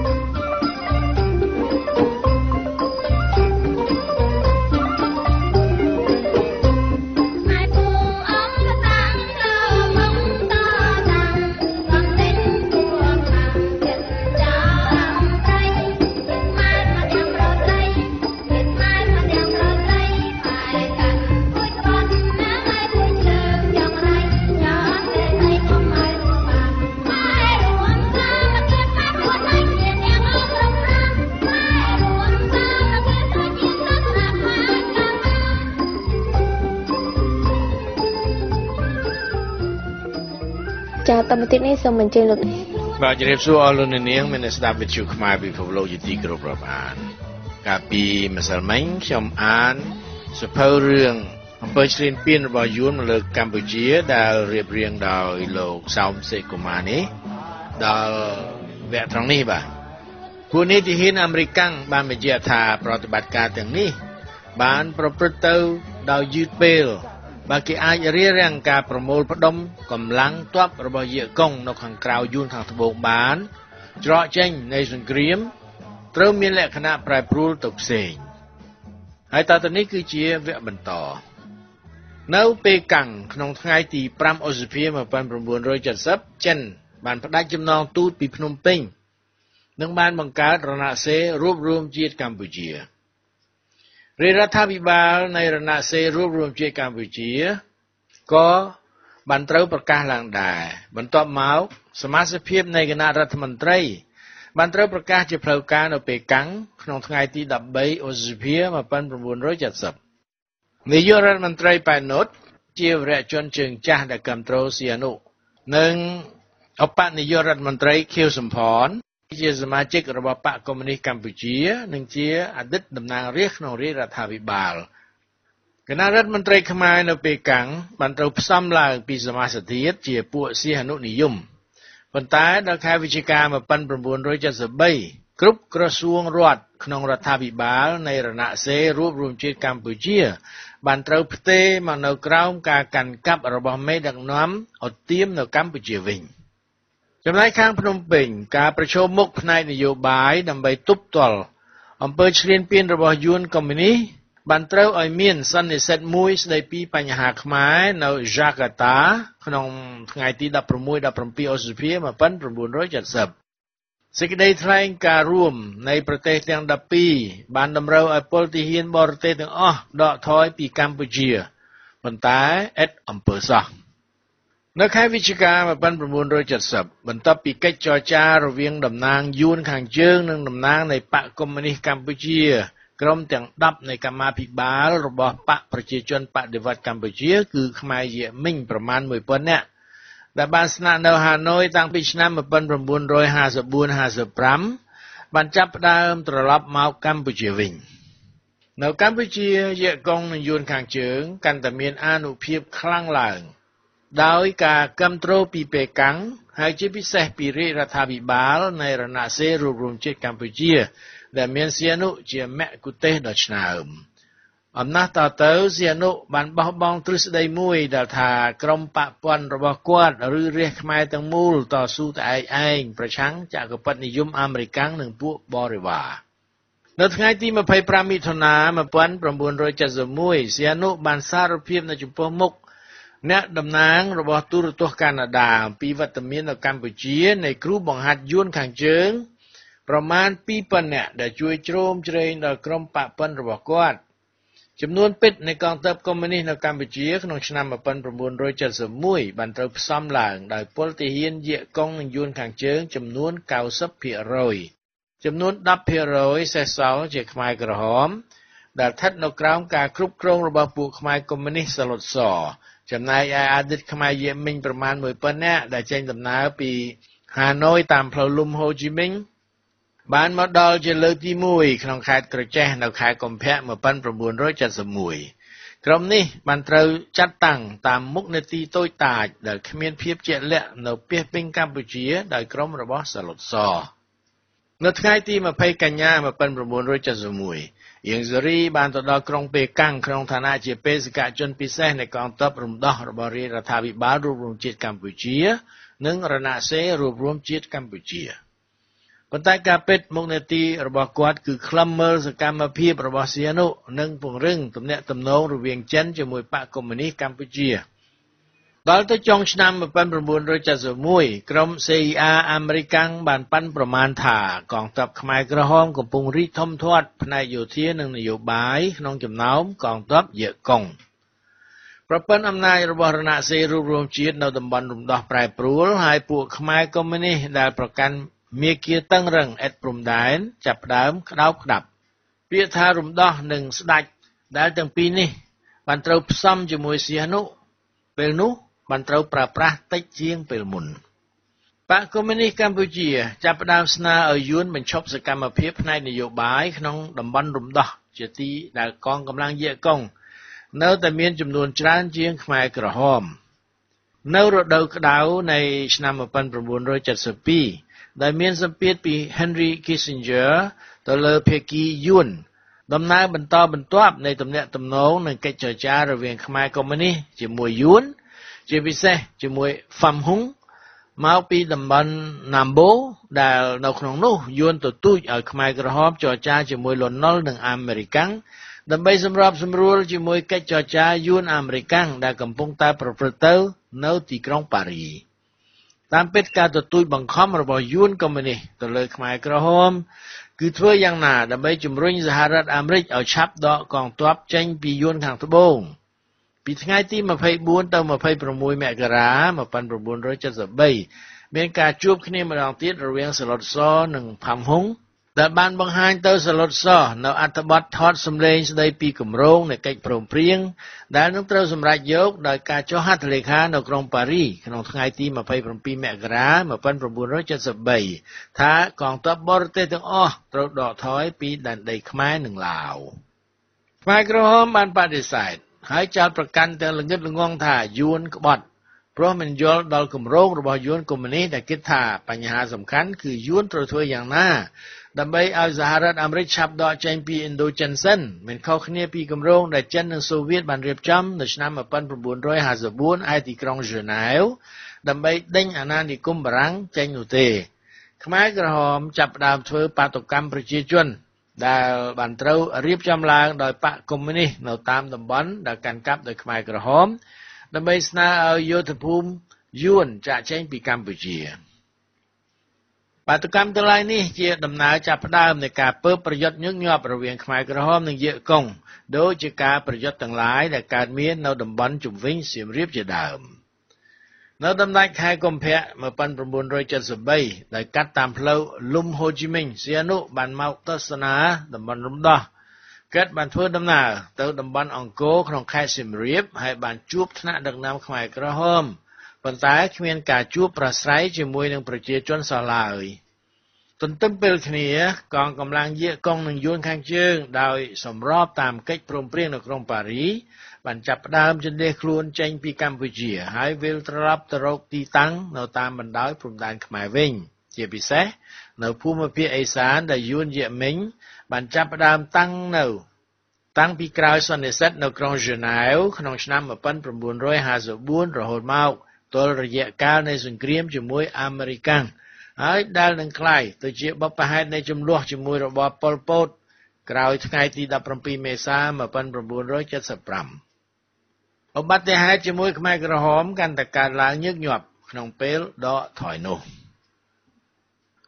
ម្មវិធីនេះសូមអញ្ជើញលោកបាទជំរាបសួរអស់លោកអ្នកនាងមានស្ដាប់វិទ្យុខ្មែរពិភពលោកជាទីគោរពរាប់អាន កាលពីម្សិលមិញខ្ញុំអានសភៅរឿងអំពើឆ្លៀនពៀនរបស់យួនមកលើកម្ពុជាដែលរៀបរៀងដោយលោកសោមសេកុមារនេះដល់វគ្គត្រង់នេះបាទពួកនីតិហ៊ានអាមេរិកបានបញ្ជាក់ថាប្រតិបត្តិការទាំងនេះ បានប្រព្រឹត្តទៅដោយយឺតពេល បើគេអាចរៀបរៀងការប្រមូលផ្ដុំកម្លាំងទ័ពរបស់យេកុងនៅខាងក្រៅយួនខាងត្បូងបានច្រកចេញនៃសង្គ្រាមត្រូវមានលក្ខណៈប្រែប្រួលទៅផ្សេងហើយតទៅនេះគឺជាវគ្គបន្តនៅពេលកាំងក្នុងថ្ងៃទី5ឧសភា1970ចិនបានផ្ដាច់ចំណងទូតពីភ្នំពេញនិងបានបង្កើតរណសេរីរួបរวมជាតិកម្ពុជា រាជរដ្ឋាភិបាលនៃរណសេរីរួបរวมជាតិកម្ពុជាក៏បានត្រូវប្រកាសឡើងដែរបន្ទាប់មកសមាជិកភាពនៃគណៈរដ្ឋមន្ត្រីបានត្រូវប្រកាសជាផ្លូវការនៅពេលកាំងក្នុងថ្ងៃទី13ឧសភា1970នាយករដ្ឋមន្ត្រីប៉ែនុតជាវរៈជនជើងចាស់ដែលគ្រប់គ្រងសៀនុនិងឧបនាយករដ្ឋមន្ត្រីខៀវសំផន ជាសមាជិករបស់បកកុម្មុយនីសកម្ពុជានិងជាអតីតតំណាងរាស្ត្រក្នុងរាជរដ្ឋាភិបាលគណៈរដ្ឋមន្ត្រីខ្មែរនៅពេលកាំងបានត្រូវផ្សំឡើងពីសមាជិកទៀតជាពួកសៀហនុនិយមប៉ុន្តែដល់ខែវិច្ឆិកា1973គ្រប់ក្រសួងរដ្ឋក្នុងរដ្ឋាភិបាលនៃរណសេរីរួបរวมជាតិកម្ពុជា បានត្រូវផ្ទេរមកនៅក្រោមការកាន់កាប់របស់មេដឹកនាំអត់ទៀមនៅកម្ពុជាវិញ។ ចំណែកខាងភ្នំពេញការប្រជុំមុខផ្នែកនយោបាយដើម្បីទប់ទល់អំពើឈ្លានពានរបស់យួនកុម្មុយនីសបានត្រូវឲ្យមានសន្និសិទមួយស្ដីពីបញ្ហាខ្មែរនៅយ៉ាកាតា ក្នុងថ្ងៃទី16 17ឧសភា1970សេចក្តីថ្លែងការណ៍រួមនៃប្រទេសទាំង12បានតម្រូវឲ្យពលទាហានបរទេសទាំងអស់ដកថយពីកម្ពុជាប៉ុន្តែឥតអំពើសោះ នៅខែវិច្ឆិកា1970បន្ទាប់ពីកិច្ចចរចារវាងតំណាងយួនខាងជើងនិងតំណាងនៃបកកុម្មុយនីសកម្ពុជាក្រុមទាំង10នៃកម្មាភិបាលរបស់បកប្រជាជនបដិវត្តកម្ពុជា គឺខ្មែរយេមិញប្រមាណ1000នាក់ដែលបានស្នាក់នៅហាណូយតាំងពីឆ្នាំ1954-55បានចាប់ផ្ដើមត្រឡប់មកកម្ពុជាវិញនៅកម្ពុជាយេកុងនិងយួនខាងជើង កាន់តែមានអានុភាពខ្លាំងឡើង។ ដោយការគ្រប់គ្រងពីពេកាំងហើយជាពិសេសពីរាជរដ្ឋាភិបាលនៃរណសេរីរួបរวมជាតិកម្ពុជា ដែលមានសៀនុជាមគ្គុទេស ដ៏ឆ្នើមអំណះតទៅសៀនុបានបោះបង់ទ្រឹស្ដីមួយដែលថាក្រមបពន្ធរបស់គាត់ឬរាជខ្មែរទាំងមូលតស៊ូតែឯងឯងប្រឆាំងចក្រពត្តិនិយមអាមេរិកនិងពួកបរិវារនៅថ្ងៃទី25មិថុនា1971សៀនុបានសារភាពនៅចំពោះមុខ អ្នកតំណាងរបស់ទូរទស្សន៍កាណាដាអំពីវត្តមាននៅកម្ពុជានៃគ្រូបង្ហាត់យួនខាងជើង ប្រមាណ2000នាក់ដែលជួយជ្រោមជ្រែងដល់ក្រុមបពន្ធរបស់គាត់ចំនួនពិតនៃកងទ័ពកុម្មុយនីសនៅកម្ពុជាក្នុងឆ្នាំ1971បានត្រូវផ្សំឡើងដោយពលទាហានយេកុងនិងយួនខាងជើងចំនួន90%ចំនួន10%សេសសល់ជាខ្មែរក្រហមដែលស្ថិតនៅក្រោមការគ្រប់គ្រងរបស់ពួកខ្មែរកុម្មុយនីសសាឡុតស ចំណែកឯអតីតខ្មែរយេមិញប្រមាណ1000នាក់ដែលចេញដំណើរពីហាណូយតាមផ្លូវលំហូជីមិញបានមកដល់ជាលើកទី1ក្នុងខេត្តក្រចេះនៅខែកុម្ភៈ1971ក្រុមនេះបានត្រូវចាត់តាំងតាមមុខនេតិតូចតាចដែលគ្មានភាពជាក់លាក់នៅពាសពេញកម្ពុជាដោយក្រុមរបស់សាឡុតសនៅថ្ងៃទី20កញ្ញា1971 យើងសេរីបានទៅដល់ក្រុងពេកាំងក្នុងឋានៈជាបេសកជនពិសេសនៃកងទ័ពរំដោះរបស់រាជរដ្ឋាភិបាលរួមរំជាតិកម្ពុជា និងរណសេររួមរំជាតិកម្ពុជាប៉ុន្តែការពិតមុខនេតិរបស់គាត់គឺក្លឹមមើលសកម្មភាពរបស់សៀនុនិងពង្រឹងទំនាក់ទំនងរវាងចិនជាមួយបកកុម្មុយនីសកម្ពុជា។ ដល់ទៅចុងឆ្នាំ1971ក្រុម CIA អាមេរិកបានប៉ាន់ប្រមាណថាកងទ័ពខ្មែរក្រហមកំពុងរីកធំធាត់ផ្នែកយោធានិងនយោបាយក្នុងចំណោមកងទ័ពយេកុងប្រព័ន្ធអំណាចរបស់រណសិរ្សរួបរวมជាតិនៅតំបន់រំដោះប្រែប្រួលហើយពួកខ្មែរកុម្មុយនីសដែលប្រកាន់មាគ៌ាតឹងរឹងឥតព្រំដែនចាប់ផ្ដើមក្តោបក្តាប់ពាក្យថារំដោះនិងស្ដាច់ដែលទាំងពីរនេះបានត្រូវផ្សំជាមួយសៀនុពេលនោះ បានត្រូវប្រើប្រាស់តិចជាងពេលមុនបកកុម្មុយនីសកម្ពុជា ចាប់ផ្ដើមស្នើឲ្យយួនបញ្ឈប់សកម្មភាពផ្នែកនយោបាយក្នុងតំបន់រំដោះជាទីដែលកងកម្លាំងយេកុងនៅតែមានចំនួនច្រើនជាងខ្មែរក្រហម នៅរដូវក្តៅនៃឆ្នាំ1972ដែលមានសម្ពាធពី Henry Kissinger ទៅលើភាគីយួនដំណើរបន្តបន្ទាប់នៃទំនាក់ទំនងនិងកិច្ចចរចារវាងខ្មែរកុម្មុយនីសជាមួយយួន ជាពិសេសជាមួយ Pham Hung មកពីតំបន់ណាំបូដែលនៅក្នុងនោះយួនទទូចឲ្យខ្មែរក្រហមចរចាជាមួយលន់នល់និងអាមេរិកាំងដើម្បីសម្របសម្រួលជាមួយកិច្ចចរចាយួនអាមេរិកាំងដែលកំពុងតែប្រព្រឹត្តទៅនៅទីក្រុងប៉ារីតាមពិតការទទូចបង្ខំរបស់យួនកុម្មុយនីសទៅលើខ្មែរក្រហមគឺធ្វើយ៉ាងណាដើម្បីជំរុញសហរដ្ឋអាមេរិកឲ្យឆាប់ដកកងទ័ពចេញពីយួនខាងត្បូង ពីថ្ងៃទី24ទៅ26មករា1973មានការជួបគ្នាម្ដងទៀតរវាងសាឡុតសនិងផាំហុងដែលបានបង្ហាញទៅសាឡុតសនៅអត្ថបទថតសម្លេងស្ដីពីគម្រោងនៃកិច្ចព្រមព្រៀងដែលនឹងត្រូវសម្រេចយកដោយការចុះហត្ថលេខានៅក្រុងប៉ារីក្នុងថ្ងៃទី27មករា1973ថាកងទ័ពបរទេសទាំងអស់ត្រូវដកថយពីដែនដីខ្មែរនិងឡាវខ្មែរក្រហមបានបដិសេធ ហើយចោទប្រកាន់ទាំងល្ងិតល្ងងថាយួនក្បត់ព្រោះមិនយល់ដល់គម្រោងរបស់យួនកុម្មុយនីសដែលគិតថាបញ្ហាសំខាន់គឺយួនត្រូវធ្វើយ៉ាងណាដើម្បីឲ្យសហរដ្ឋអាមេរិកឆាប់ដកចេញពីឥណ្ឌូចិនសិនមិនខុសគ្នាពីគម្រោងដែលចិននិងសូវៀតបានរៀបចំនៅឆ្នាំ1954ឯទីក្រុងហ្សឺណែវដើម្បីដេញអាណានិគមបារាំងចេញនោះទេខ្មែរក្រហមចាប់ផ្ដើមធ្វើបាតុកម្មប្រជាជន ដែលបានត្រូវរៀបចំឡើងដោយបកកុម្មុយនីសនៅតាមតំបន់ដែលកាន់កាប់ដោយខ្មែរក្រហមដើម្បីស្នើឲ្យយោធភូមិយួនចាក់ចេញពីកម្ពុជាបាតុកម្មទាំងឡាយនេះជាដំណើរចាប់ផ្ដើមនៃការពើប្រយុទ្ធញឹកញាប់រវាងខ្មែរក្រហមនិងយេកុងដូចជាការប្រយុទ្ធទាំងឡាយដែលកើតមាននៅតំបន់ជុំវិញសៀមរាបជាដើម។ នៅដំណាច់ខែកុម្ភៈ1973ដោយកាត់តាមផ្លូវលំហូជីមិញសៀនុបានមកទស្សនាតំបន់រំដោះកើតបានធ្វើដំណើរទៅតំបន់អង្គរក្នុងខេត្តសៀមរាបហើយបានជួបថ្នាក់ដឹកនាំខ្មែរក្រហមប៉ុន្តែគ្មានការជួបប្រស្រ័យជាមួយនឹងប្រជាជនសោះឡើយទន្ទឹមពេលគ្នាកងកម្លាំងយាកុងនឹងយួនខាងជើងដោយសម្របតាមកិច្ចព្រមព្រៀងនៅក្រុងប៉ារី បានចាប់ផ្ដើមជន្លៀសខ្លួនចេញពីកម្ពុជាហើយវិលត្រឡប់ទៅរកទីតាំងនៅតាមបណ្ដោយព្រំដែនខ្មែរវិញជាពិសេសនៅភូមិភាគឥសានដែលយួនយេមិញបានចាប់ផ្ដើមតាំងនៅតាំងពីក្រោយសន្និសីទនៅក្រុងហ្សឺណែវក្នុងឆ្នាំ1954រហូតមកទល់រយៈកាលនៃសង្គ្រាមជាមួយអាមេរិកាំងហើយដែលនឹងคล้ายទៅជាបបហេតុនៃចំនួនជាមួយរបបប៉ុលពតក្រោយថ្ងៃទី17មេសា1975 ឧបត្តិហេតុជាមួយខ្មែរក្រហមកាន់តែកើតឡើងញឹកញាប់ក្នុងពេលដកថយនោះ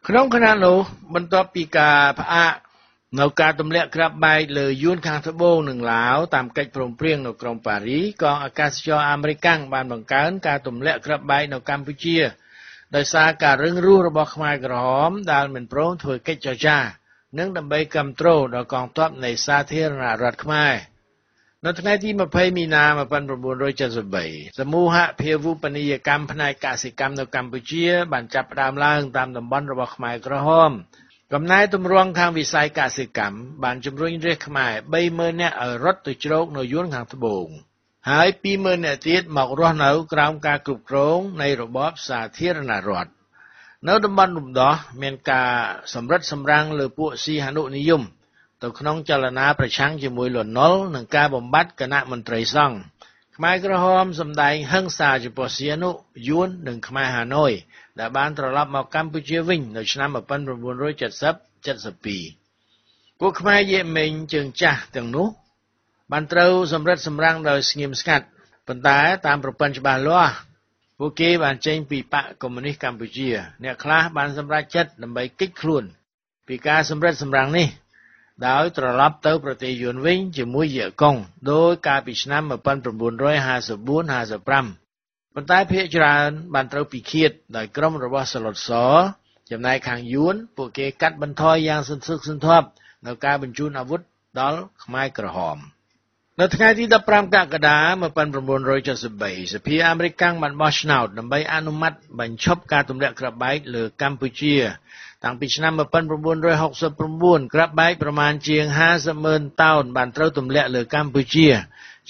ក្នុងខណៈនោះបន្ទាប់ពីការផ្អាកនៅការទម្លាក់ក្រាបបែកលើយួនខាងត្បូងនិងឡាវតាមកិច្ចព្រមព្រៀងនៅក្រុងប៉ារីកងអាកាសចរអាមេរិកបានបង្កើនការទម្លាក់ក្រាបបែកនៅកម្ពុជាដោយសារការរឹងរូសរបស់ខ្មែរក្រហមដែលមិនព្រមធ្វើកិច្ចចរចា និងដើម្បីគ្រប់គ្រងដល់កងទ័ពនៃសាធារណរដ្ឋខ្មែរ។ នៅថ្ងៃទី20មីនា1973សមូហភាវូបនីយកម្មផ្នែកកសិកម្មនៅកម្ពុជា បានចាប់ផ្ដើមឡើងតាមតំបន់របស់ខ្មែរក្រហមកំណែទម្រង់ខាងវិស័យកសិកម្មបានជំរុញរាជខ្មែរ30000នាក់ឲ្យរត់ទៅជ្រកនៅយួនខាងត្បូងហើយ20000នាក់ទៀតមករស់នៅក្រោមការគ្រប់គ្រងនៃរបបសាធារណរដ្ឋនៅតំបន់រំដោះមានការសម្រិតសម្រាំងលើពួកស៊ីហនុនិយម ទៅក្នុងចលនាប្រឆាំងជាមួយលន់នល់និងការបំបត្តិគណៈមន្ត្រីសង្ឃខ្មែរក្រហមសម្ដែងហិង្សាចំពោះសៀនុយួននិងខ្មែរហាណូយដែលបានត្រឡប់មកកម្ពុជាវិញនៅឆ្នាំ1970 72ពួកខ្មែរយេមិញជើងចាស់ទាំងនោះ បានត្រូវសម្រិតសម្រាំងដោយស្ងៀមស្ងាត់ប៉ុន្តែតាមប្រព័ន្ធច្បាស់លាស់ពួកគេបានចេញពីបកកុម្មុយនីសកម្ពុជា អ្នកខ្លះបានសម្រេចចិត្តដើម្បីគេចខ្លួន ពីការសម្រិតសម្រាំងនេះ ដោយត្រឡប់ទៅប្រទេសយួនវិញជាមួយយេកុងដោយកាលពីឆ្នាំ1954-55ប៉ុន្តែភាគច្រើនបានត្រូវពិឃាតដោយក្រុមរបស់សឡុតសចំណែកខាងយួនពួកគេកាត់បន្ថយយ៉ាងសន្សឹកសន្ធាប់នៅការបញ្ជូនអាវុធដល់ខ្មែរក្រហមនៅថ្ងៃទី15កក្កដា1973សភាអាមេរិកបានបោះឆ្នោតដើម្បីអនុម័តបញ្ឈប់ការទម្លាក់គ្រាប់បែកលើកម្ពុជា តាំងពីឆ្នាំ1969គ្រាប់បែកប្រមាណជាង50ម៉ឺនតោនបានត្រូវទម្លាក់លើកម្ពុជា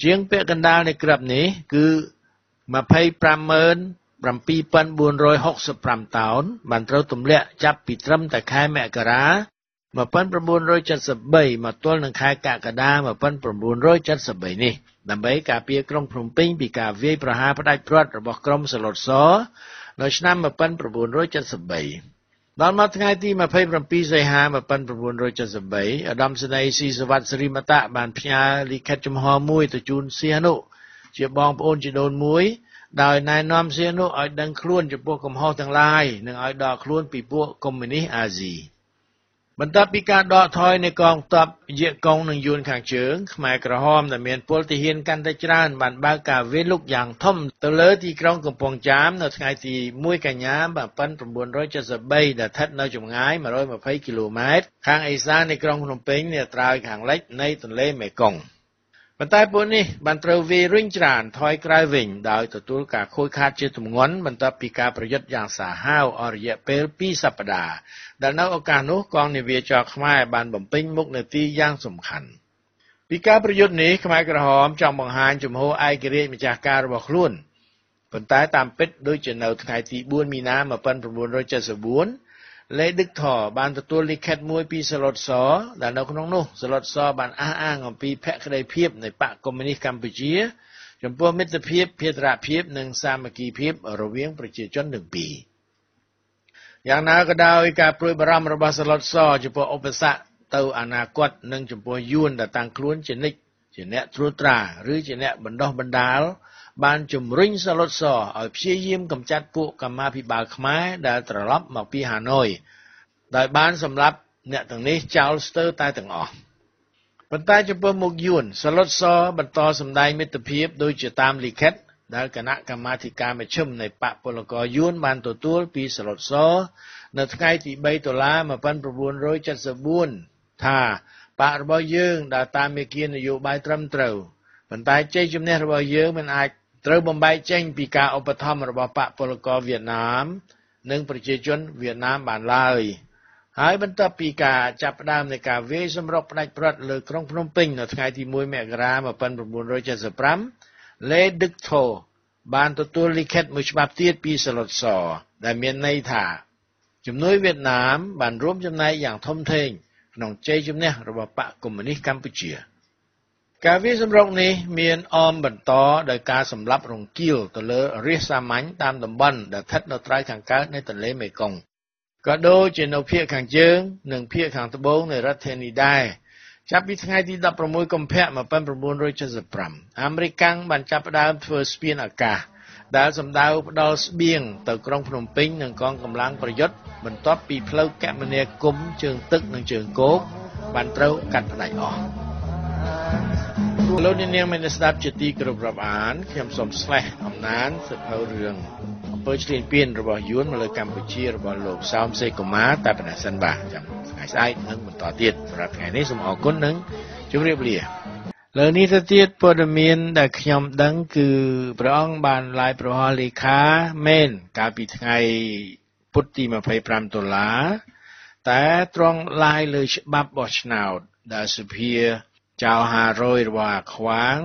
ជាងពាក់កណ្ដាលនៃគ្រាប់នេះគឺ257,465តោនបានត្រូវទម្លាក់ចាប់ពីត្រឹមតែខែមករា1973មកទល់នឹងខែកក្កដា1973នេះដើម្បីការពារក្រុងភ្នំពេញពីការវាយប្រហារផ្ដាច់ព្រាត់របស់ក្រុមសឡុតស នៅឆ្នាំ1973 ដល់មកថ្ងៃទី27សីហា1973ឧត្តមសេនីយ៍ស៊ីសវັດសិរីមតៈបានផ្ញើលិខិតចំហមួយទៅជូនសៀនុជាបងប្អូនជីដូនមួយដោយណែនាំសៀនុឲ្យដឹងខ្លួនចំពោះកំហុសទាំងឡាយនិងឲ្យដកខ្លួនពីពួកកុម្មុយនីសអាស៊ី បន្ទាប់ពីការដកថយនៃកងទ័ពយេកុងនិងយួនខាងជើងខ្មែរក្រហមដែលមានពលទាហានកាន់តែច្រើនបានបើកការវាយលុកយ៉ាងធំទៅលើទីក្រុងកំពង់ចាមនៅថ្ងៃទី1កញ្ញា1973ដែលស្ថិតនៅចម្ងាយ120គីឡូម៉ែត្រខាងឦសាននៃក្រុងភ្នំពេញនៅត្រើយខាងលិចនៃទន្លេមេគង្គ ប៉ុន្តែពួកនេះបានត្រូវវាយរុញច្រានថយក្រោយវិញដោយទទួលការខូចខាតជាទម្ងន់បន្ទាប់ពីការប្រយុទ្ធយ៉ាងសាហាវអស់រយៈពេល2សប្តាហ៍ដែលនៅឱកាសនោះកងនាវាចរខ្មែរបានបំពេញមុខនាទីយ៉ាងសំខាន់ពីការប្រយុទ្ធនេះខ្មែរក្រហមចង់បង្ហាញជំហរឯករាជ្យម្ចាស់ការរបស់ខ្លួនប៉ុន្តែតាមពិតដូចជានៅថ្ងៃទី4មីនា1974 លេដឹកថបានទទួលលិខិតមួយពីសឡុតសដែលនៅក្នុងនោះសឡុតសបានអះអាងអំពីភក្តីភាពនៃបកកុម្មុយនីសកម្ពុជា ចំពោះមិត្តភាពភេរៈភាពនិងសាមគ្គីភាពរវាងប្រជាជនទាំងពីរយ៉ាងណាក៏ដោយការព្រួយបារម្ភរបស់សឡុតសចំពោះឧបសគ្គទៅអនាគតនិងចំពោះយួនដែលតាំងខ្លួនជានិច្ចជាអ្នកត្រួតត្រាឬជាអ្នកបណ្ដោះបណ្ដាល បានជំរុញសាឡុតសឲ្យព្យាយាមកម្ចាត់ពួកកម្មាភិបាលខ្មែរដែលត្រឡប់មកពីហាណូយដោយបានសម្លាប់អ្នកទាំងនេះចោលស្ទើរតែទាំងអស់ប៉ុន្តែចំពោះមុខយួនសាឡុតសបន្តសម្ដែងមិត្តភាពដូចជាតាមលិខិតដែលគណៈកម្មាធិការមជ្ឈិមនៃបកពលករយួនបានទទួលពីសាឡុតសនៅថ្ងៃទី3ដុល្លារ1974ថាបករបស់យើងដើរតាមមេគានយោបាយត្រឹមត្រូវប៉ុន្តែជ័យជំនះរបស់យើងមិនអាច ត្រូវបំបែកចេញពីការឧបត្ថម្ភរបស់បកពលករវៀតណាម និងប្រជាជនវៀតណាមបានឡើយហើយបន្ទាប់ពីការចាប់ផ្ដើមនៃការវាយសម្រុកផ្ដាច់ព្រាត់លើក្រុងភ្នំពេញនៅថ្ងៃទី1មករា1975លេដឹកថូបានទទួលលិខិតមួយច្បាប់ទៀតពីសឡុតសដែលមានន័យថាជំនួយវៀតណាមបានរួមចំណែកយ៉ាងធំធេងក្នុងជ័យជំនះរបស់បកកុម្មុយនីសកម្ពុជា។ ការវាយសម្រុកនេះមានអមបន្តដោយការសម្លាប់រង្គាលទៅលើរាជសាមញ្ញតាមតំបន់ដែលស្ថិតនៅត្រើយខាងកើតនៃទន្លេមេគង្គក៏ដូចជានៅភាគខាងជើង និងភាគខាងត្បូងនៃរដ្ឋធានីដែរចាប់ពីថ្ងៃទី16កុម្ភៈ1975អាមេរិកបានចាប់ផ្ដើមធ្វើស្ពានអាកាសដែលសម្ដៅផ្ដល់ស្បៀងទៅក្រុងភ្នំពេញនិងកងកម្លាំងប្រយុទ្ធបន្ទាប់ពីផ្លូវគមនាគមន៍ជើងទឹកនិងជើងគោកបានត្រូវកាត់ផ្ដាច់អស់ លោកនាងមានស្ដាប់ជាទីគោរពរាប់អានខ្ញុំសូមស្លេះអំណានសិភៅរឿងអំពើឆ្លៀនពៀនរបស់យួនមកលើកម្ពុជារបស់លោកសោមសេកុមារតែប៉ុណ្ណេះសិនបាទចាំថ្ងៃស្អែកនឹងបន្តទៀតសម្រាប់ថ្ងៃនេះសូមអរគុណនិងជម្រាបលាលើនេះទៅទៀតព័ត៌មានដែលខ្ញុំដឹងគឺព្រះអង្គបានឡាយប្រហោះលេខាមែនកាលពីថ្ងៃពុទ្ធទី25ដុល្លារតែត្រង់ឡាយលើច្បាប់បោះឆ្នោតដែលសភា ចៅ500របស់អាខ្វាង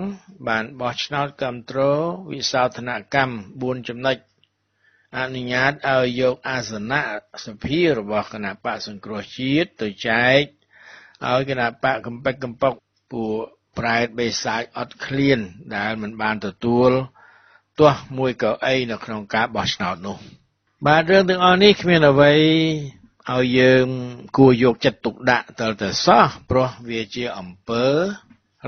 បានបោះឆ្នោតគ្រប់គ្រងវិសោធនកម្ម4ចំណុចអនុញ្ញាតឲ្យយកអាសនៈសភារបស់គណៈបកសង្គ្រោះជាតិទៅចែកឲ្យគណៈបកកំពេចកំពុកពួកប្រែតបេសាចអត់ឃ្លាន ដែលមិនបានទទួលទាស់មួយកៅអីនៅក្នុងការបោះឆ្នោតនោះ បាទរឿងទាំងអស់នេះគ្មានអ្វី ឲ្យយើងគួរយកចិត្តទុកដាក់តើតើសោះព្រោះវាជាអំពើ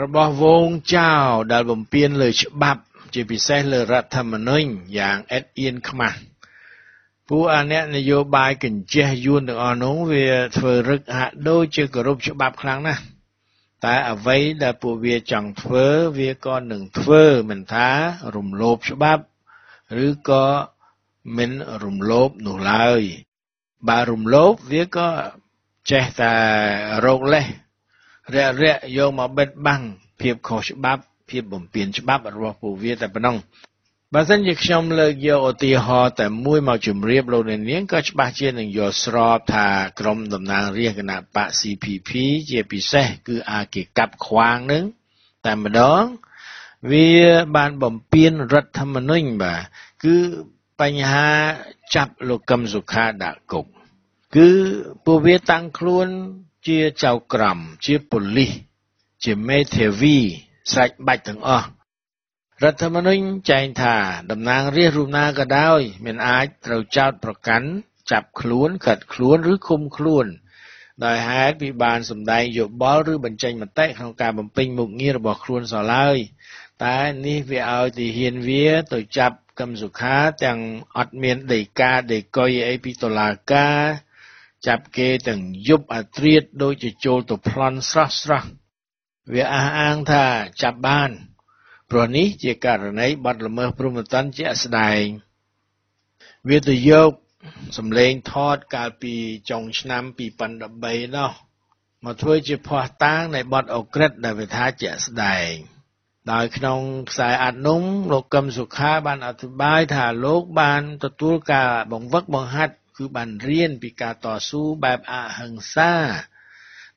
របស់វងចៅដែលបំពេញលើច្បាប់ ជាពិសេសលើរដ្ឋធម្មនុញ្ញយ៉ាងអិតអៀនខ្មាស់ពួកអាអ្នកនយោបាយកញ្ចេះយួនទាំងអស់នោះវាធ្វើរឹកហាក់ដូចជាគោរពច្បាប់ខ្លាំងណាស់តែអ្វីដែលពួកវាចង់ធ្វើវាក៏នឹងធ្វើមិនថារំលោភច្បាប់ ឬក៏មិនរំលោភនោះឡើយ បើរំលោភវាក៏ចេះតែរោគលេសរាក់រាក់យកមកបិទបាំងភាពខុសច្បាប់ភាពបំពានច្បាប់របស់ពួកវាតែប៉ុណ្ណឹងបើសិនជាខ្ញុំលើកយកឧទាហរណ៍តែមួយមកជម្រាបលោកអ្នកនាងក៏ច្បាស់ជានឹងយល់ស្របថាក្រុមតំណាងរាស្ត្រគណៈបក CPP ជាពិសេសគឺអាគេកាប់ខ្វាងនឹងតែម្ដងវាបានបំពេញរដ្ឋធម្មនុញ្ញបាទគឺ បញ្ហាចាប់លោកកឹមសុខាដាក់គុកគឺពួកវាតាំងខ្លួនជាចៅក្រមជាប៉ូលីសជាមេធាវីស្រេចបាច់ទាំងអស់រដ្ឋធម្មនុញ្ញចែងថាតំណាងរាស្ត្ររូបណាក៏ដោយមានអាចត្រូវចោទប្រកាន់ចាប់ខ្លួនកាត់ខ្លួនឬឃុំខ្លួន ដោយហេតុពីបានសម្ដែងយោបល់ឬបញ្ចេញមតិក្នុងការបំពេញមុខងាររបស់ខ្លួនសោះឡើយតែនេះវាឲ្យទីហ៊ានវាទៅចាប់កឹ មសុខាទាំងអត់មានដីកាដីកុយអីពីតុលាការចាប់គេទាំងយប់អាត្រៀតដូចជាចូលទៅប្លន់ស្រស់ស្រស់វាអះអាងថាចាប់បានព្រោះនេះជាករណីបាត់ល្មើសព្រហ្មទណ្ឌជាក់ស្ដែងវាទៅយកសម្លេងថតកាលពីចុងឆ្នាំ2013នោះមកធ្វើជាភ័ស្តុតាងនៃបទអក្រិតដែលវាថាជាក់ស្ដែង ដោយក្នុងខ្សែអនុមលោកកឹមសុខាបានអធិប្បាយថាលោកបានទទួលការបង្វឹកបង្ហាត់គឺបានរៀនពីការតស៊ូបែបអហិង្សា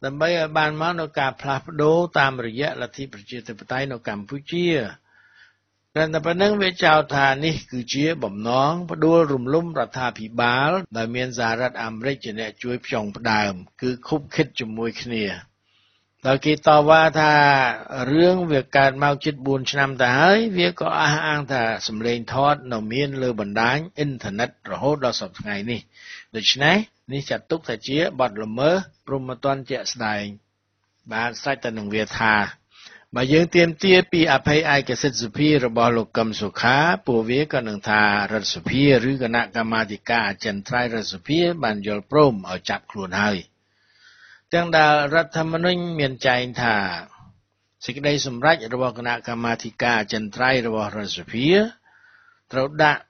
ដើម្បីឲ្យបានមកនៅការផ្លាស់ប្ដូរតាមរយៈលទ្ធិប្រជាធិបតេយ្យនៅកម្ពុជាតែប៉ុណ្ណឹងវាចោទថានេះគឺជាបំណងផ្ដួលរំលំរដ្ឋាភិបាលដោយមានសហរដ្ឋអាមេរិកជាអ្នកជួយផ្ចង់ផ្ដើម គឺខុបខិតជាមួយគ្នា ដល់គេតវ៉ាថារឿងវាកើតមកជិត4ឆ្នាំទៅហើយវាក៏អះអាងថាសម្លេងថតនៅមានលើបណ្ដាញអ៊ីនធឺណិតរហូតដល់សប្តាហ៍ថ្ងៃនេះដូច្នេះនេះចាត់ទុកថាជាបទល្មើសព្រហ្មទណ្ឌជាក់ស្ដែងបានស្រេចទៅនឹងវាថាបើយើងទៀមទាពីអភ័យឯកសិទ្ធិសភារបស់លោកកឹមសុខាពួកវាក៏នឹងថារដ្ឋសភាឬគណៈកម្មាធិការអចិន្ត្រៃយ៍រដ្ឋសភាបានយល់ព្រមឲ្យចាប់ខ្លួនហើយ ទាំងដែលរដ្ឋធម្មនុញ្ញមានចែងថាសេចក្តីសម្រេចរបស់គណៈកម្មាធិការអចិន្ត្រៃយ៍របស់រដ្ឋសភាត្រូវដាក់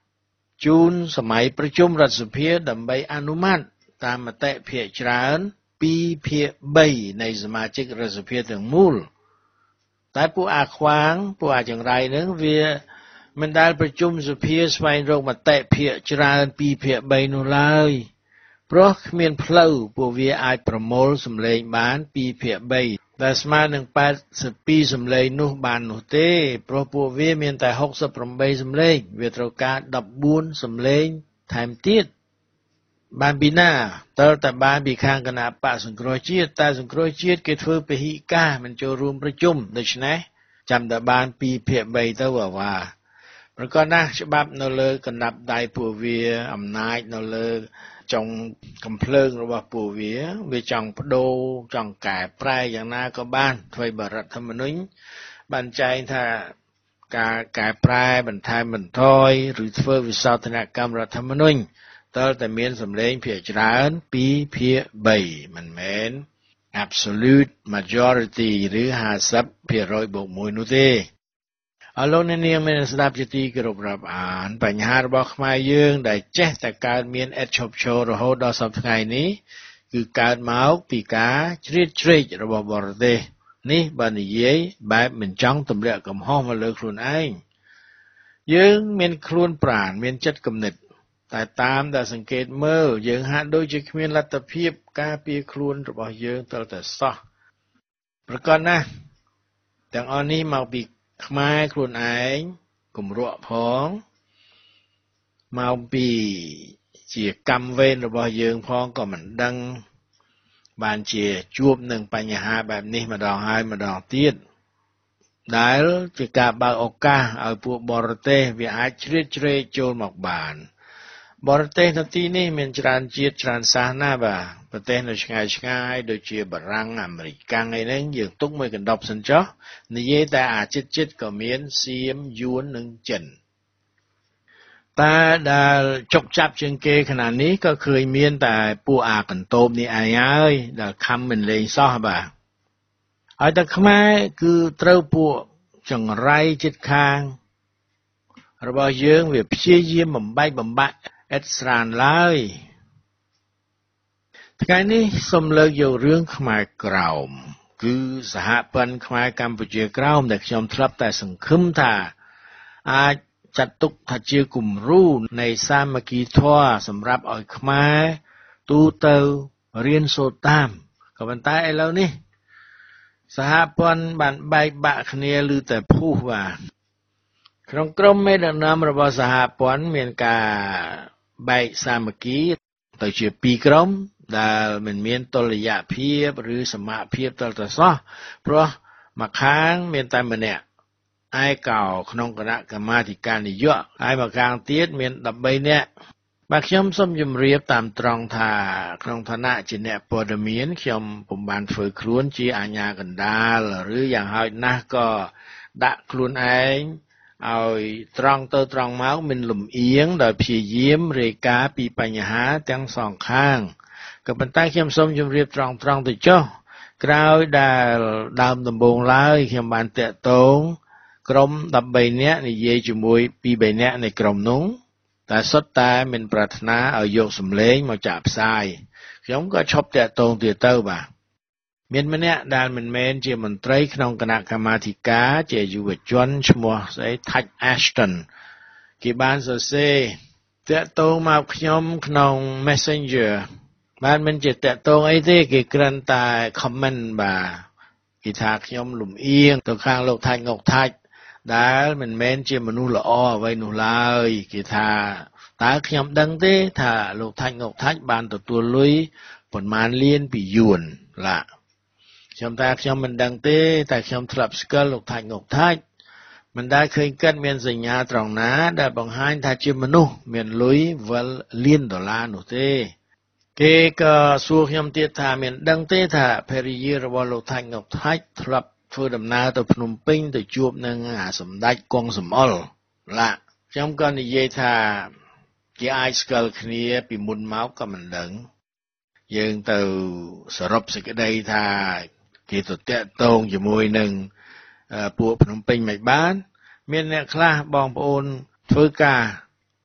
ជូនសម័យប្រជុំរដ្ឋសភាដើម្បីអនុម័តតាមមតិភាគច្រើន2ភាគ3នៃសមាជិករដ្ឋសភាទាំងមូលតែពួកអាខ្វាងពួកអាចង្រៃនឹងវាមិនដែលប្រជុំសភាស្វែងរកមតិភាគច្រើន2ភាគ3នោះឡើយ ព្រោះគ្មានផ្លូវពួកវាអាចប្រមូលសម្លេងបាន2ភាគ3ដែលស្មើនឹង82សម្លេងនោះបាននោះទេព្រោះពួកវាមានតែ68សម្លេងវាត្រូវការ14សម្លេងថែមទៀតបានពីណាតើតើបានពីខាងគណៈបកសង្គ្រោះជាតិតែសង្គ្រោះជាតិគេធ្វើពហិការមិនចូលរួមប្រជុំដូច្នេះចាំតែបាន2ភាគ3ទៅអាវ៉ាប្រកបណាស់ច្បាប់នៅលើកណ្ដាប់ដៃពួកវាអំណាចនៅលើ ចុងកំភ្លើងរបស់ពួកវា វាចង់បដូរចង់កែប្រែយ៉ាងណាក៏បានធ្វើបរដ្ឋធម្មនុញ្ញបានចែងថាការកែប្រែបន្ថែមបន្ថយឬធ្វើវិសោធនកម្មរដ្ឋធម្មនុញ្ញតើតែមានសម្លេងភាគច្រើន2ភាគ3មិនមែន absolute majority ឬ50%បូក1នោះទេ អរលោកអ្នកនាងមានស្ដាប់ជាទីគោរពរាប់អាន បញ្ហារបស់ខ្មែរយើង ដែលចេះតែកើតមានអេតឈប់ឈររហូតដល់សប្តាហ៍ថ្ងៃនេះគឺកើតមកពីការជ្រៀតជ្រែករបស់បរទេសនេះបើនិយាយបែបមិនចង់ទម្លាក់កំហុសមកលើខ្លួនឯងយើងមានខ្លួនប្រាណមានចិត្តគំនិត តែតាមដែលសង្កេតមើលយើងហាក់ដូចជាគ្មានលទ្ធភាពការពារខ្លួនរបស់យើងទើបតែសោះប្រកបណាស់ទាំងអស់នេះមកពី ខ្មែរខ្លួនឯងគម្រក់ផងមកពីជាកម្មវេនរបស់យើងផងក៏មិនដឹង បានជាជួបនឹងបញ្ហាបែបនេះម្ដងហើយម្ដងទៀតដែលជាការបើកឱកាសឲ្យពួកបរទេសវាអាចជ្រៀតជ្រែកចូលមកបាន បរទេសនៅទីនេះមានច្រើនជាតិច្រើនសាសណាបាទ ប្រទេសនៅឆ្ងាយឆ្ងាយដូចជាបារាំងអាមេរិកកាំងអីហ្នឹងយើងទុកមួយកណ្ដប់សិនចុះនិយាយតែអាចិតចិតក៏មានសៀមយួននិងចិនតែដែលចុកចាប់ជាងគេខណៈនេះក៏ឃើញមានតែពួកអាកន្តោបនេះឯងហើយដែលខំមិនលេងសោះបាទហើយតែខ្មែរគឺត្រូវពួកចង្រៃចិត្តខាង របស់យើងវាព្យាយាមបំបែកបំបាក់ឥតស្រានឡើយ ថ្ងៃនេះសូមលើកយករឿងខ្មែរក្រោមគឺសហព័ន្ធខ្មែរកម្ពុជាក្រោមដែលខ្ញុំធ្លាប់តែសង្ឃឹមថាអាចចាត់ទុកថាជាគំរូនៃសាមគ្គីធម៌សម្រាប់ឲ្យខ្មែរទូទៅរៀនសូត្រតាមក៏ប៉ុន្តែឥឡូវនេះ សហព័ន្ធបានបែកបាក់គ្នាឬតែពុះបាទក្នុងក្រុមមេដឹកនាំរបស់សហព័ន្ធមានការបែកសាមគ្គីទៅជាពីរក្រុម ដែលមិនមានតុល្យភាពឬសមភាពតលតសោះព្រោះមួយខាងមានតែម្នាក់ឯកោក្នុងគណៈកម្មាធិការនយោបាយហើយមួយខាងទៀតមាន13នាក់បាទខ្ញុំសូមជម្រាបតាមត្រង់ថាក្នុងឋានៈជាអ្នកព័ត៌មានខ្ញុំពុំបានធ្វើខ្លួនជាអាជ្ញាកណ្ដាលឬយ៉ាងហោចណាស់ក៏ដាក់ខ្លួនឯងឲ្យត្រង់ទៅត្រង់មកមិនលំអៀងដោយព្យាយាមរាយការណ៍ពីបញ្ហាទាំងសងខាង ក៏ប៉ុន្តែខ្ញុំសូមជម្រាបត្រង់ត្រង់ទៅចុះក្រោយដែលដើមដំបូងឡើយខ្ញុំបានតាក់ទងក្រុម13នាក់និយាយជាមួយ2 3នាក់នៃក្រុមនោះតែសុទ្ធតែមិនប្រាថ្នាឲ្យយកសម្លេងមកចាក់ផ្សាយខ្ញុំក៏ឈប់តាក់ទងទៀតទៅបាទមានម្នាក់ដែលមិនមែនជាមន្ត្រីក្នុងគណៈកម្មាធិការជាយុវជនឈ្មោះស្អី Touch Ashton គេបានសរសេរតាក់ទងមកខ្ញុំក្នុង Messenger បានមិនជាតាក់ទងអីទេគេគ្រាន់តែ comment បាទគេថាខ្ញុំលំអៀងទៅខាងលោកថាច់ងកថាច់ដែលមិនមែនជាមនុស្សល្អអ្វីនោះឡើយគេថាតើខ្ញុំដឹងទេ ថាលោកថាច់ងកថាច់បានទទួលលុយប៉ុន្មានលានពីយួនឡាខ្ញុំថាខ្ញុំមិនដឹងទេ តែខ្ញុំធ្លាប់ស្គាល់លោកថាច់ងកថាច់មិនដែលឃើញកើតមានសញ្ញាត្រង់ណា ដែលបង្ហាញថាជាមនុស្សមានលុយវិលលានដុល្លារនោះទេ គេក៏សួរខ្ញុំទៀតថាមានដឹងទេថាភរិយារបស់លោកថាច់ងកថាច់ធ្លាប់ធ្វើដំណើរទៅភ្នំពេញទៅជួបនឹងអាសម្ដេចគង់សំអល់ឡាខ្ញុំក៏និយាយថាជាអាចស្គាល់គ្នាពីមុនមកក៏មិនដឹង យើងទៅសរុបសេចក្តីថាគេទៅតាក់ទងជាមួយនឹងពួកភ្នំពេញមិនបាន មានអ្នកខ្លះបងប្អូនធ្វើការ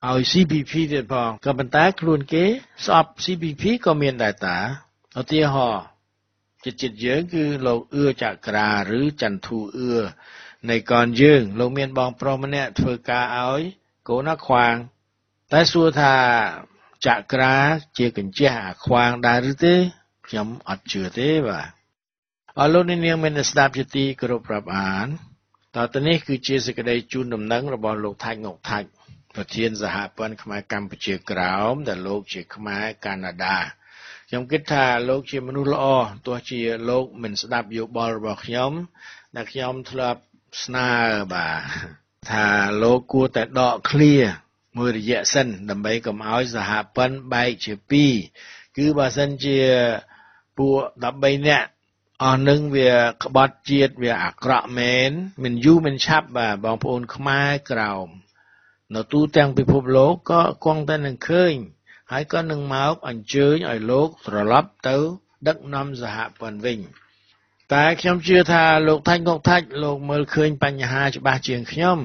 ឲ្យ CPP ទៀតផងក៏ប៉ុន្តែខ្លួនគេស្អប់ CPP ក៏មានដែរតាឧទាហរណ៍ចិត្តចិត្តយើងគឺលោកអឿចក្រាឬចន្ទធូអឿនៃកនយើងលោកមានបងប្រុសម្នាក់ធ្វើការឲ្យកូនអាខ្វាង តែសួរថាចក្រាជាកញ្ចះអាខ្វាងដែរឬទេខ្ញុំអត់ជឿទេបាទអរលោកនាងមានស្ដាប់ជាទីគោរពរាប់អានតទៅនេះគឺជាសេចក្តីជូនដំណឹងរបស់លោកថាច់ងកថាច់ ប្រធានសហព័ន្ធខ្មែរកម្ពុជាក្រោមដែលលោកជាខ្មែរកាណាដាខ្ញុំគិតថាលោកជាមនុស្សល្អទោះជាលោកមិនស្ដាប់យោបល់របស់ខ្ញុំដែលខ្ញុំធ្លាប់ស្នើបាទថាលោកគួរតែដកឃ្លាមួយរយៈសិនដើម្បីកុំឲ្យសហព័ន្ធបែកជាពីរគឺបើសិនជាពួក13នាក់អស់នឹងវាក្បត់ជាតិវាអាក្រក់មែនមិនយូរមិនឆាប់បាទបងប្អូនខ្មែរក្រោម នៅទូទាំងពិភពលោកក៏គង់តែនឹងឃើញ ហើយក៏នឹងមកអញ្ជើញឲ្យលោកត្រឡប់ទៅ ដឹកនាំសហព័ន្ធវិញតែខ្ញុំជឿថាលោកថាច់ងកថាច់លោកមើលឃើញបញ្ហាច្បាស់ជាងខ្ញុំ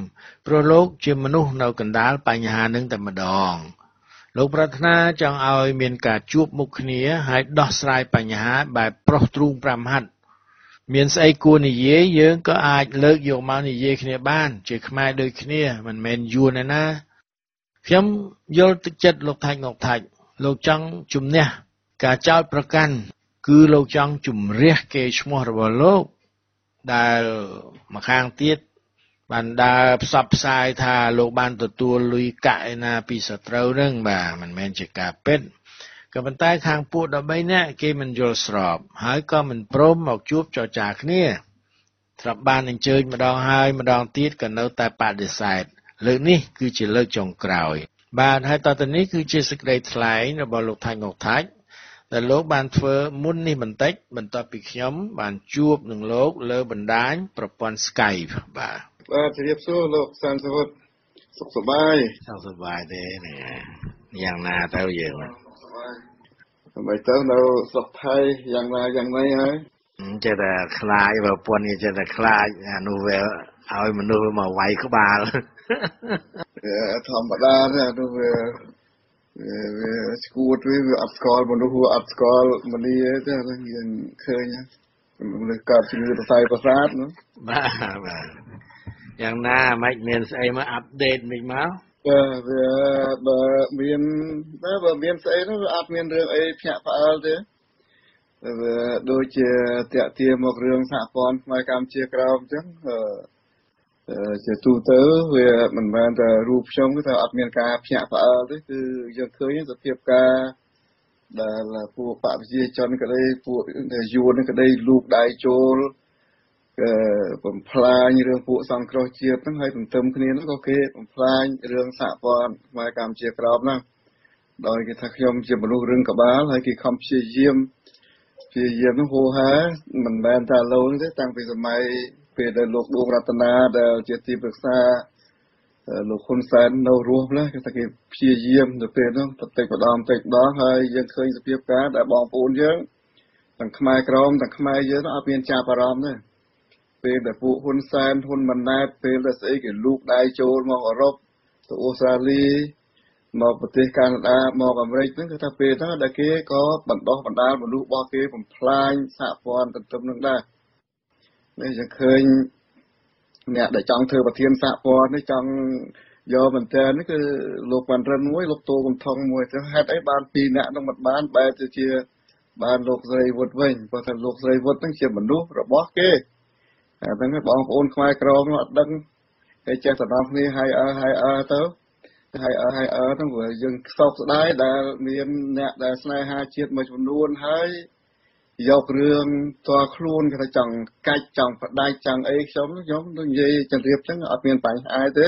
ព្រោះលោកជាមនុស្សនៅកណ្ដាលបញ្ហានឹងតែម្ដង លោកប្រាថ្នាចង់ឲ្យមានការជួបមុខគ្នាហើយដោះស្រាយបញ្ហាបែបប្រុសទ្រូង5ហັດ មានស្អីគួរនិយាយយើងក៏អាចលើកយកមកនិយាយគ្នាបាន ជាខ្មែរដូចគ្នាមិនមែនយួនឯណាខ្ញុំយល់ទឹកចិត្តលោកថាច់ងកថាច់លោកចង់ជំនះការចោទប្រកាន់គឺលោកចង់ជំរះគេឈ្មោះរបស់លោកដែលម្ខាងទៀតបានដើរផ្សព្វផ្សាយថាលោកបានទទួលលុយកាក់ឯណាពីសត្រូវនឹងបាទមិនមែនជាការពិត ក៏ប៉ុន្តែខាងពួក13នាក់គេមិនយល់ស្រប ហើយក៏មិនព្រមមកជួបចរចាគ្នាត្រាប់បានអញ្ជើញម្ដងហើយម្ដងទៀតក៏នៅតែបដិសេធលើកនេះគឺជាលើកចុងក្រោយ បាទហើយតទៅនេះគឺជាសេចក្តីថ្លែងរបស់លោកថាញ់ងកថាច់ដែលលោកបានធ្វើមុននេះបន្តិច បន្ទាប់ពីខ្ញុំ បានជួបនឹងលោកលើបណ្ដាញប្រព័ន្ធ Skype បាទបាទជម្រាបសួរលោកសានសុវត្ថិសុខសប្បាយសុខសប្បាយទេយ៉ាងណាទៅយើងសប្បាយសប្បាយទៅនៅស្រុកថៃយ៉ាងណាយ៉ាងណីហើយចេះតែខ្លាចប្រពន្ធចេះតែខ្លាចអានោះវាឲ្យមនុស្សមកវាយក្បាលធម្មតាទេអានោះវាវាស្គួតវាវាអត់ស្គាល់មនុស្សអត់ស្គាល់មនីទេតែយើងឃើញមនុស្សកើតជំងឺសរសៃប្រសាទណាបាទបាទយ៉ាងណាមិនមានស្អីមកអាប់ដេតមិនមក បាទវាបើមានបើមានស្អីនោះវាអត់មានរឿងអីភ្ញាក់ផ្អើលទេវាដូចជាតាក់ទាមករឿងសហព័ន្ធខ្មែរកម្ពុជាក្រោមអញ្ចឹងជាទូទៅវាមិនមែនតែរូបខ្ញុំគឺថាអត់មានការភ្ញាក់ផ្អើលទេគឺយើងឃើញសភាពការដែលពួកបព្វជិជនក្តីពួកយួនក្តីលូកដៃចូល បំផ្លាញរឿងពួកសង្គ្រោះជាតិហ្នឹងហើយទន្ទឹមគ្នាហ្នឹងក៏គេបំផ្លាញរឿងសហព័ន្ធខ្មែរកម្ពុជាក្រោមហ្នឹងដោយគេថាខ្ញុំជាមនុស្សរឹងក្បាលហើយគេខំព្យាយាមព្យាយាមហូហែមិនមែនតែឡូនទេតាំងពីសម័យពេលដែលលោកដួងរតនាដែលជាទីប្រឹក្សាលោកហ៊ុនសែននៅរស់ណាគេថាគេព្យាយាមទៅពេលហ្នឹងបន្តិចម្ដងបន្តិចម្ដងហើយយើងឃើញសភាពការដែលបងប្អូនយើងទាំងខ្មែរក្រមទាំងខ្មែរយើងអត់មានចាប់អារម្មណ៍ទេ ពេលដែលពួកហ៊ុនសែនហ៊ុនម៉ាណែតពេលដែលស្អីគេលូកដៃចូលមកអឺរ៉ុបទៅអូស្ត្រាលីមកប្រទេសកាណាដាមកអាមេរិកហ្នឹងគឺថាពេលហ្នឹងដែលគេក៏បណ្ដោះបណ្ដាលមនុស្សរបស់គេបំផ្លាញសហព័ន្ធទន្ទឹមនឹងដែរនេះយើងឃើញអ្នកដែលចង់ធ្វើប្រធានសហព័ន្ធនេះចង់យកមែនតើនេះគឺលោកបានរិនមួយលោកតូកំថងមួយទៅហេតុអីបានពីរអ្នកនឹងមិនបានបែរទៅជាបានលោកស្រីវុតវិញព្រោះថាលោកស្រីវុតហ្នឹងជាមនុស្សរបស់គេ អាហ្នឹងបងប្អូនខ្មែរក្រមអត់ដឹងតែចេះតែដល់គ្នាហើយអើហើយអើទៅហើយអើហើយអើហ្នឹងព្រោះយើងសោកស្ដាយដែលមានអ្នកដែលស្នេហាជាតិមួយចំនួនហើយយករឿងតើខ្លួនគេថាចង់កាច់ចង់បដាច់ចង់អីខ្ញុំខ្ញុំដូចនិយាយជម្រាបចឹងអត់មានបញ្ហាទេ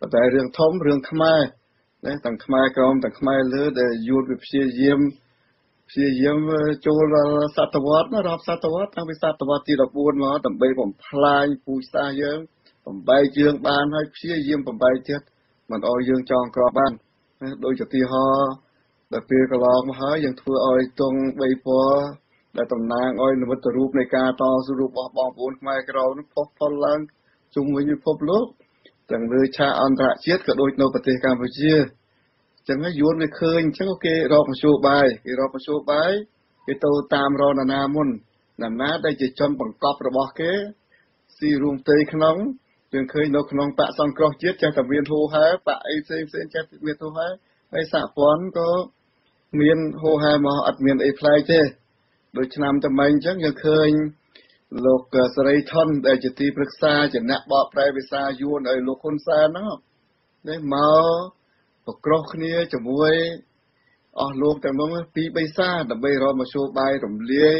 ប៉ុន្តែរឿងធំរឿងខ្មែរណាទាំងខ្មែរក្រមទាំងខ្មែរលើដែលយួនវាព្យាយាម ព្យាយាមចូលដល់សតវត្សណារាប់សតវត្សតាំងពីសតវត្សទី14មកដើម្បីបំផ្លាញពូជសាសន៍យើងបំបែកយើងបានហើយព្យាយាមបំបែកទៀតមិនអោយយើងចងក្របានដូចជាទីហោដល់ពេលកន្លងមកហើយយើងធ្វើឲ្យទង3ពណ៌ដែលតំណាងឲ្យនិមិត្តរូបនៃការតស៊ូរបស់បងប្អូនខ្មែរក្រមនោះផុសផុលឡើងជុំវិញពិភពលោកទាំងលើឆាកអន្តរជាតិក៏ដូចនៅប្រទេសកម្ពុជា ចឹងហើយយួនវាឃើញអញ្ចឹងគេរកមជ្ឈបាយគេរកមជ្ឈបាយគេទៅតាមរនណាមុនណាណាដែលជាជនបង្កប់របស់គេស៊ីរួមផ្ទៃក្នុងយើងឃើញនៅក្នុងបកសង្គ្រោះជាតិចេះតែមានហូហែបកអីផ្សេងផ្សេងចេះមានហូហែហើយសហព័ន្ធក៏មានហូហែមកអត់មានអីផ្លែកទេដូចឆ្នាំតែមិញអញ្ចឹងយើងឃើញលោកសេរីថនដែលជាទីប្រឹក្សាជាអ្នកបកប្រែភាសាយួនឲ្យលោកហ៊ុនសែនហ្នឹងនេះមក ប្រក្រោះគ្នាជាមួយអស់លោកទាំងនោះពីរបីសាដើម្បីរកមធ្យោបាយរំលាយ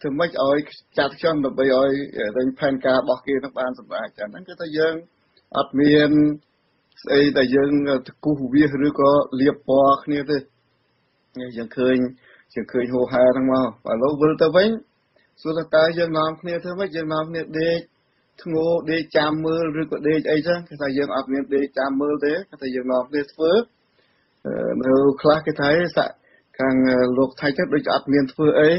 ធ្វើម៉េចឲ្យចាត់ខ្ញុំដើម្បីឲ្យរែងផែនការរបស់គេនឹងបានសម្រេចអាហ្នឹងគឺថាយើងអត់មានស្អីដែលយើងតគូសវាសឬក៏លៀបពណ៌គ្នាទេយើងឃើញជាឃើញហូហែហ្នឹងមកឥឡូវវិលទៅវិញសួរថាតើយើងនាំគ្នាធ្វើម៉េចយើងនាំគ្នាដេក ធ្ងោដេកចាំមើលឬក៏ដេកអីចឹងគេថាយើងអត់មានដេកចាំមើលទេគេថាយើងនាំគ្នាធ្វើនៅខ្លះគេថាសាក់ខាងលោកថៃចឹងដូចអត់មានធ្វើអី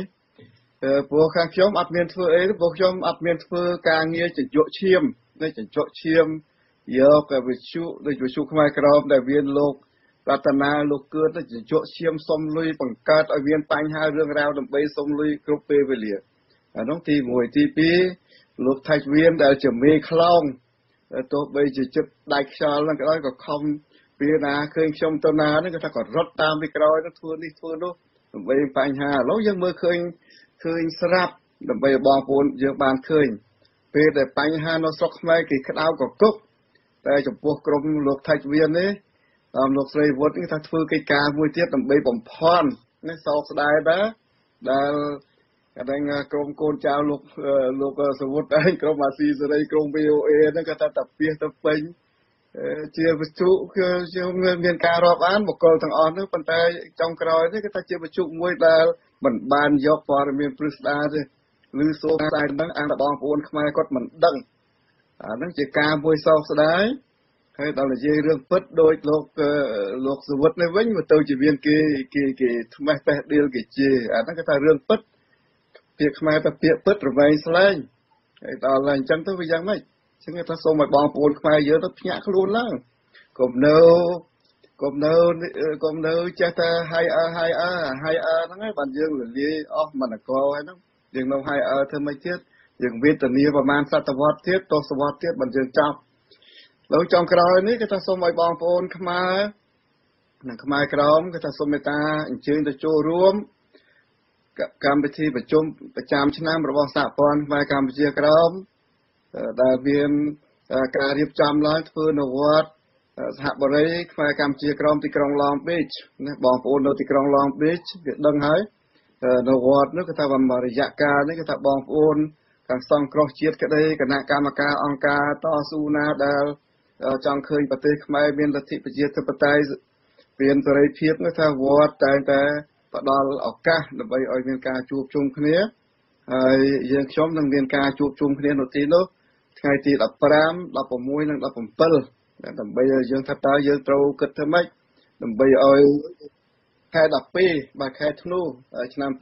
ព្រោះខាងខ្ញុំអត់មានធ្វើអីព្រោះខ្ញុំអត់មានធ្វើការងារចញ្ជក់ឈាមនៅចញ្ជក់ឈាមយកវិជ្ជាដូចវិជ្ជាខ្មែរក្រមដែលមានលោករតនាលោកគឿនទៅជជក់ឈាមសុំលុយបង្កើតឲ្យមានបញ្ហារឿងរ៉ាវដើម្បីសុំលុយគ្រប់ពេលវេលាអានោះទី1ទី2 លោកថៃវៀនដែលជាមេខ្លោងទោះបីជាចិត្តដាច់ខ្យល់ហ្នឹងក៏ដោយក៏ខំពីណាឃើញខ្ញុំទៅណាហ្នឹងគាត់ថាក៏រត់តាមពីក្រោយទៅធ្វើនេះធ្វើនោះដើម្បីបញ្ហាឥឡូវយើងមើលឃើញឃើញស្រាប់ដើម្បីបងប្អូនយើងបានឃើញពេលដែលបញ្ហានៅស្រុកខ្មែរគេក្តៅកគុកតែចំពោះក្រមលោកថៃវៀននេះតាមលោកស្រីវុតនេះថាធ្វើកិច្ចការមួយទៀតដើម្បីបំផន់នេះសោកស្ដាយដែរដែល កណ្ដឹងក្រុមកូនចៅលោកលោកសវុតឯងក្រុមអាស៊ីសេរីក្រុម VOA ហ្នឹងគាត់ថាតាពីទៅពេញជាវត្ថុគឺយើងមានការរាប់អានបកលទាំងអស់នោះប៉ុន្តែចុងក្រោយនេះគឺថាជាវត្ថុមួយដែលមិនបានយកព័ត៌មានព្រឹស្ដាទេឬសូមតែដឹងអានបងប្អូនខ្មែរគាត់មិនដឹងអាហ្នឹងជាការមួយសោកស្ដាយហើយដល់និយាយរឿងពិតដូចលោកលោកសវុតនេះវិញមកទៅជាមានគេគេគេថ្មេះបេះដៀលគេជេរអាហ្នឹងគេថារឿងពិត ពាក្យខ្មែរថាពាក្យពិតរវែងស្លែងហើយដល់ហើយអញ្ចឹងទៅវាយ៉ាងម៉េចអញ្ចឹងគេថាសូមឲ្យបងប្អូនខ្មែរយើងទៅភ្ញាក់ខ្លួនឡើងកុំនៅកុំនៅកុំនៅចេះតែហើយអើហើយអើហើយអើហ្នឹងហើយបានយើងរលាយអស់មនកហើយហ្នឹងយើងនៅហើយអើធ្វើមិនទៀតយើងវេទនាប្រហែលសតវត្សទៀតទសវត្សទៀតមិនយើងចាប់លោកចុងក្រោយនេះគេថាសូមឲ្យបងប្អូនខ្មែរនិងខ្មែរក្រមគេថាសូមមេត្តាអញ្ជើញទៅចូលរួម កម្មវិធីប្រជុំប្រចាំឆ្នាំរបស់សហព័ន្ធខ្មែរកម្ពុជាក្រមដែលមានការរៀបចំឡើងធ្វើនៅវត្តសហបរិយខ្មែរកម្ពុជាក្រមទីក្រុង Long Beach ណាបងប្អូននៅទីក្រុង Long Beach គេដឹងហើយនៅវត្តនោះគេថាមករយៈកាលនេះគេថាបងប្អូនខាងសង្គ្រោះជាតិក្តីគណៈកម្មការអង្គការតស៊ូណាដែលចង់ឃើញប្រទេសខ្មែរមានលទ្ធិប្រជាធិបតេយ្យមានសេរីភាពនោះថាវត្តតែងតែ ផ្ដល់ឱកាសដើម្បីឲ្យមានការជួបជុំគ្នាហើយយើងខ្ញុំនឹងមានការជួបជុំគ្នានៅទីនោះថ្ងៃទី15 16និង17ដើម្បីយើងថាតើយើងត្រូវគិតធ្វើម៉េចដើម្បីឲ្យខែ12បាទខែធ្នូឆ្នាំ2000 2017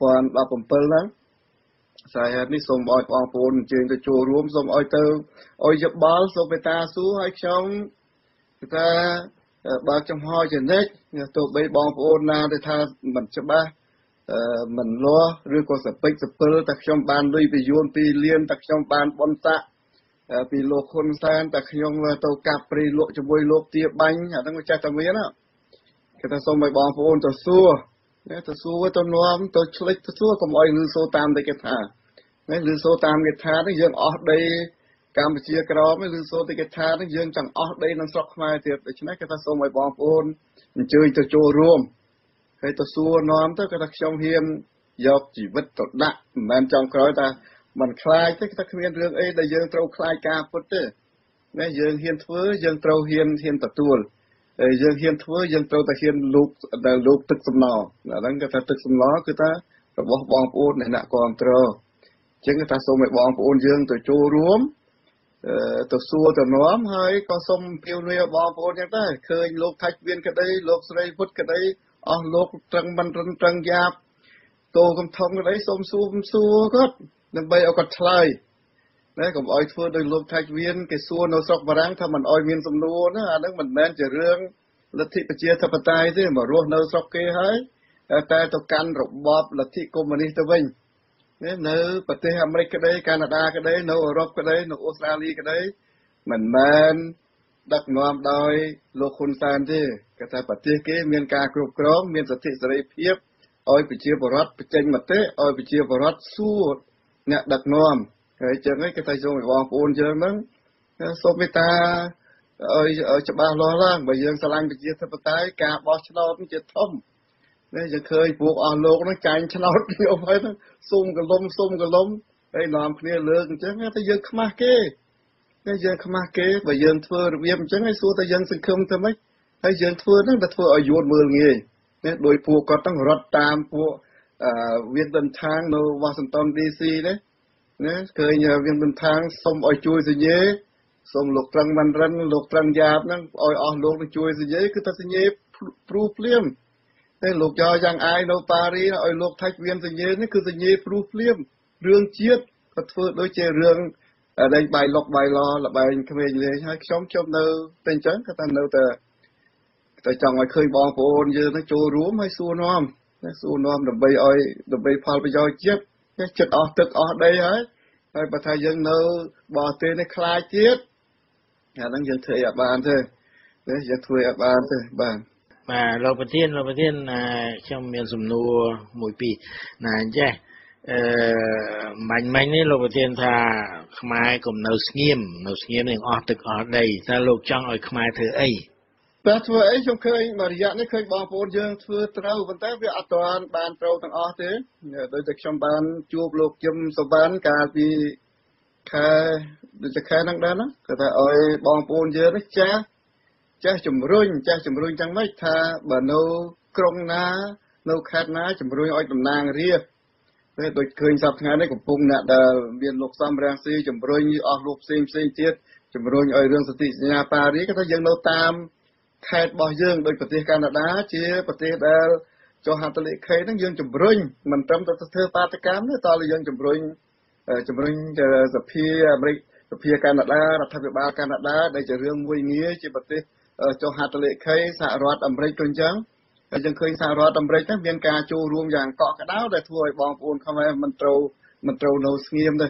ហ្នឹងស្រាយហេតុនេះសូមឲ្យបងប្អូនអញ្ជើញទៅចូលរួមសូមឲ្យទៅឲ្យយបល់សូមមេត្តាសួរឲ្យខ្ញុំថា បើចំហចំណិចទោះបីបងប្អូនណាទៅថាមិនច្បាស់មិនលាស់ឬក៏សពេចសពិលតែខ្ញុំបានលុយពីយួន2លានតែខ្ញុំបានបនស័កពីលោកហ៊ុនសែនតែខ្ញុំទៅកាប់ព្រៃលក់ជាមួយលោកទាបាញ់អាហ្នឹងវាចេះតែមានណាគេថាសូមឲ្យបងប្អូនទៅសួរទៅសួរទៅនាំទៅឆ្លិចទៅសួរកុំឲ្យលឺសូតាមតែគេថាណាលឺសូតាមគេថានេះយើងអស់ដី កម្ពុជាក្រមឬសូតិកិថានេះយើងចង់អស់ដីក្នុងស្រុកខ្មែរទៀតដូច្នេះគេថាសូមឲ្យបងប្អូនអញ្ជើញទៅចូលរួមហើយទៅសួរនាំទៅគេថាខ្ញុំហ៊ានយកជីវិតទៅដាក់មិនមែនចង់ក្រោយថាมันខ្លាចទេគេថាគ្មានរឿងអីដែលយើងត្រូវខ្លាចការពុតទេណាយើងហ៊ានធ្វើយើងត្រូវហ៊ានហ៊ានទទួលហើយយើងហ៊ានធ្វើយើងត្រូវតែហ៊ានលោកដែលលោកទឹកសំណអាហ្នឹងគេថាទឹកសំណគឺថារបស់បងប្អូនអ្នកគ្រប់គ្រងអញ្ចឹងគេថាសូមឲ្យបងប្អូនយើងទៅចូលរួម ទៅសួរទៅនាំហើយក៏សូមពៀវលាបងប្អូនចឹងដែរឃើញលោកថាច់វៀនក្តីលោកស្រីពុតក្តីអស់លោកត្រឹងមិនរឹងត្រឹងយ៉ាបតោកំថងក្តីសូមសួរសួរគាត់ដើម្បីឲ្យគាត់ឆ្លើយណាកុំឲ្យធ្វើដោយលោកថាច់វៀនគេសួរនៅស្រុកបារាំងថាមិនឲ្យមានសំណួរណាអានឹងមិនមែនជារឿងលទ្ធិប្រជាធិបតេយ្យទេមករស់នៅស្រុកគេហើយតែទៅកាន់របបលទ្ធិកុម្មុយនីសទៅវិញ នៅប្រទេសអាមេរិកក្តីកាណាដាក្តីនៅអឺរ៉ុបក្តីនៅអូស្ត្រាលីក្តីមិនមែនដឹកនាំដោយលោកហ៊ុនសែនទេគេថាប្រទេសគេមានការគ្រប់គ្រងមានសិទ្ធិសេរីភាពឲ្យប្រជាពលរដ្ឋបញ្ចេញមតិឲ្យប្រជាពលរដ្ឋសួរអ្នកដឹកនាំហើយចឹងឯងគេថាសូមឲ្យបងប្អូនយើងហ្នឹងសូមមេត្តាឲ្យច្បាស់លាស់ឡើងបើយើងស្រឡាញ់ប្រជាធិបតេយ្យការបោះឆ្នោតជាធំ នេះយើងឃើញពួកអស់លោកហ្នឹងចាញ់ឆ្នោតយកហើយហ្នឹងសុំកលុំសុំកលុំហើយនាំគ្នាលើកអញ្ចឹងតែយើងខ្មាស់គេតែយើងខ្មាស់គេបើយើងធ្វើរបៀបអញ្ចឹងហើយសួរតែយើងសង្ឃឹមទៅម៉េចហើយយើងធ្វើហ្នឹងតែធ្វើឲ្យយួនមើលងាយនេះដោយពួកគាត់ហ្នឹងរត់តាមពួកអឺវៀនដិនខាងនៅ Washington DC នេះណាឃើញវៀនដិនខាងសុំឲ្យជួយសញ្ញេសូមលោកត្រឹងមិនរិនលោកត្រឹងយ៉ាបហ្នឹងឲ្យអស់លោកទៅជួយសញ្ញេគឺថាសញ្ញេព្រូភ្លាម តែលោកចោយ៉ាងអាយនៅប៉ារីឲ្យលោកថាច់វៀនសញ្ញេនេះគឺសញ្ញេព្រុសភ្លាមរឿងជាតិក៏ធ្វើដូចជារឿងដែងបាយលុកបាយឡលបែងក្មេងលេងហើយខ្ញុំខ្ញុំនៅតែអញ្ចឹងគាត់ថានៅតែតែចង់ឲ្យឃើញបងប្អូនយើងទៅចូលរួមហើយសួរនាំសួរនាំដើម្បីឲ្យដើម្បីផលប្រយោជន៍ជាតិចិត្តអស់ទឹកអស់ដីហើយហើយបើថាយើងនៅបរទេសនេះខ្លាចទៀតអាហ្នឹងយើងធ្វើអត់បានទេយើងធ្វើអត់បានទេបាទ បាទលោកប្រធានលោកប្រធានខ្ញុំមានសំណួរមួយពីរណាអញ្ចេះអឺបាញ់មិញនេះលោកប្រធានថាខ្មែរកុំនៅស្ងៀមនៅស្ងៀមនឹងអស់ទឹកអស់ដីតើលោកចង់ឲ្យខ្មែរធ្វើអីបាទធ្វើអីខ្ញុំឃើញមួយរយៈនេះឃើញបងប្អូនយើងធ្វើត្រូវប៉ុន្តែវាអត់ទាន់បានត្រូវទាំងអស់ទេដោយតែខ្ញុំបានជួបលោកជឹមសវណ្ណកាលពីខែដូចជាខែហ្នឹងដែរណាគាត់ថាឲ្យបងប្អូនយើងនេះចាស់ ចេះជំរុញចេះជំរុញយ៉ាងម៉េចថាបើនៅក្រុងណា នៅខេត្តណាជំរុញឲ្យតំណាងរាស្ត្រពេលដូចឃើញសប្តាហ៍ថ្ងៃនេះកំពុងអ្នកដែលមានលោកសំរាំងស៊ីជំរុញអស់លោកផ្សេងផ្សេងទៀតជំរុញឲ្យរឿងសន្ធិសញ្ញាប៉ារីគេថាយើងនៅតាមខេត្តរបស់យើងដូចប្រទេសកាណាដាជាប្រទេសដែលចុះហត្ថលេខីហ្នឹងយើងជំរុញមិនត្រឹមតែធ្វើបាតកម្មទេតើយើងជំរុញជំរុញសភាអាមេរិកសភាកាណាដារដ្ឋាភិបាលកាណាដាដែលជារឿងមួយងារជាប្រទេស ចុះហត្ថលេខីសហរដ្ឋអាមេរិកក៏អញ្ចឹងហើយយើងឃើញសហរដ្ឋអាមេរិកហ្នឹងមានការចូលរួមយ៉ាងកក់ក្ដៅដែលធ្វើឲ្យបងប្អូនខ្មែរមិនត្រូវមិនត្រូវនៅស្ងៀមទេ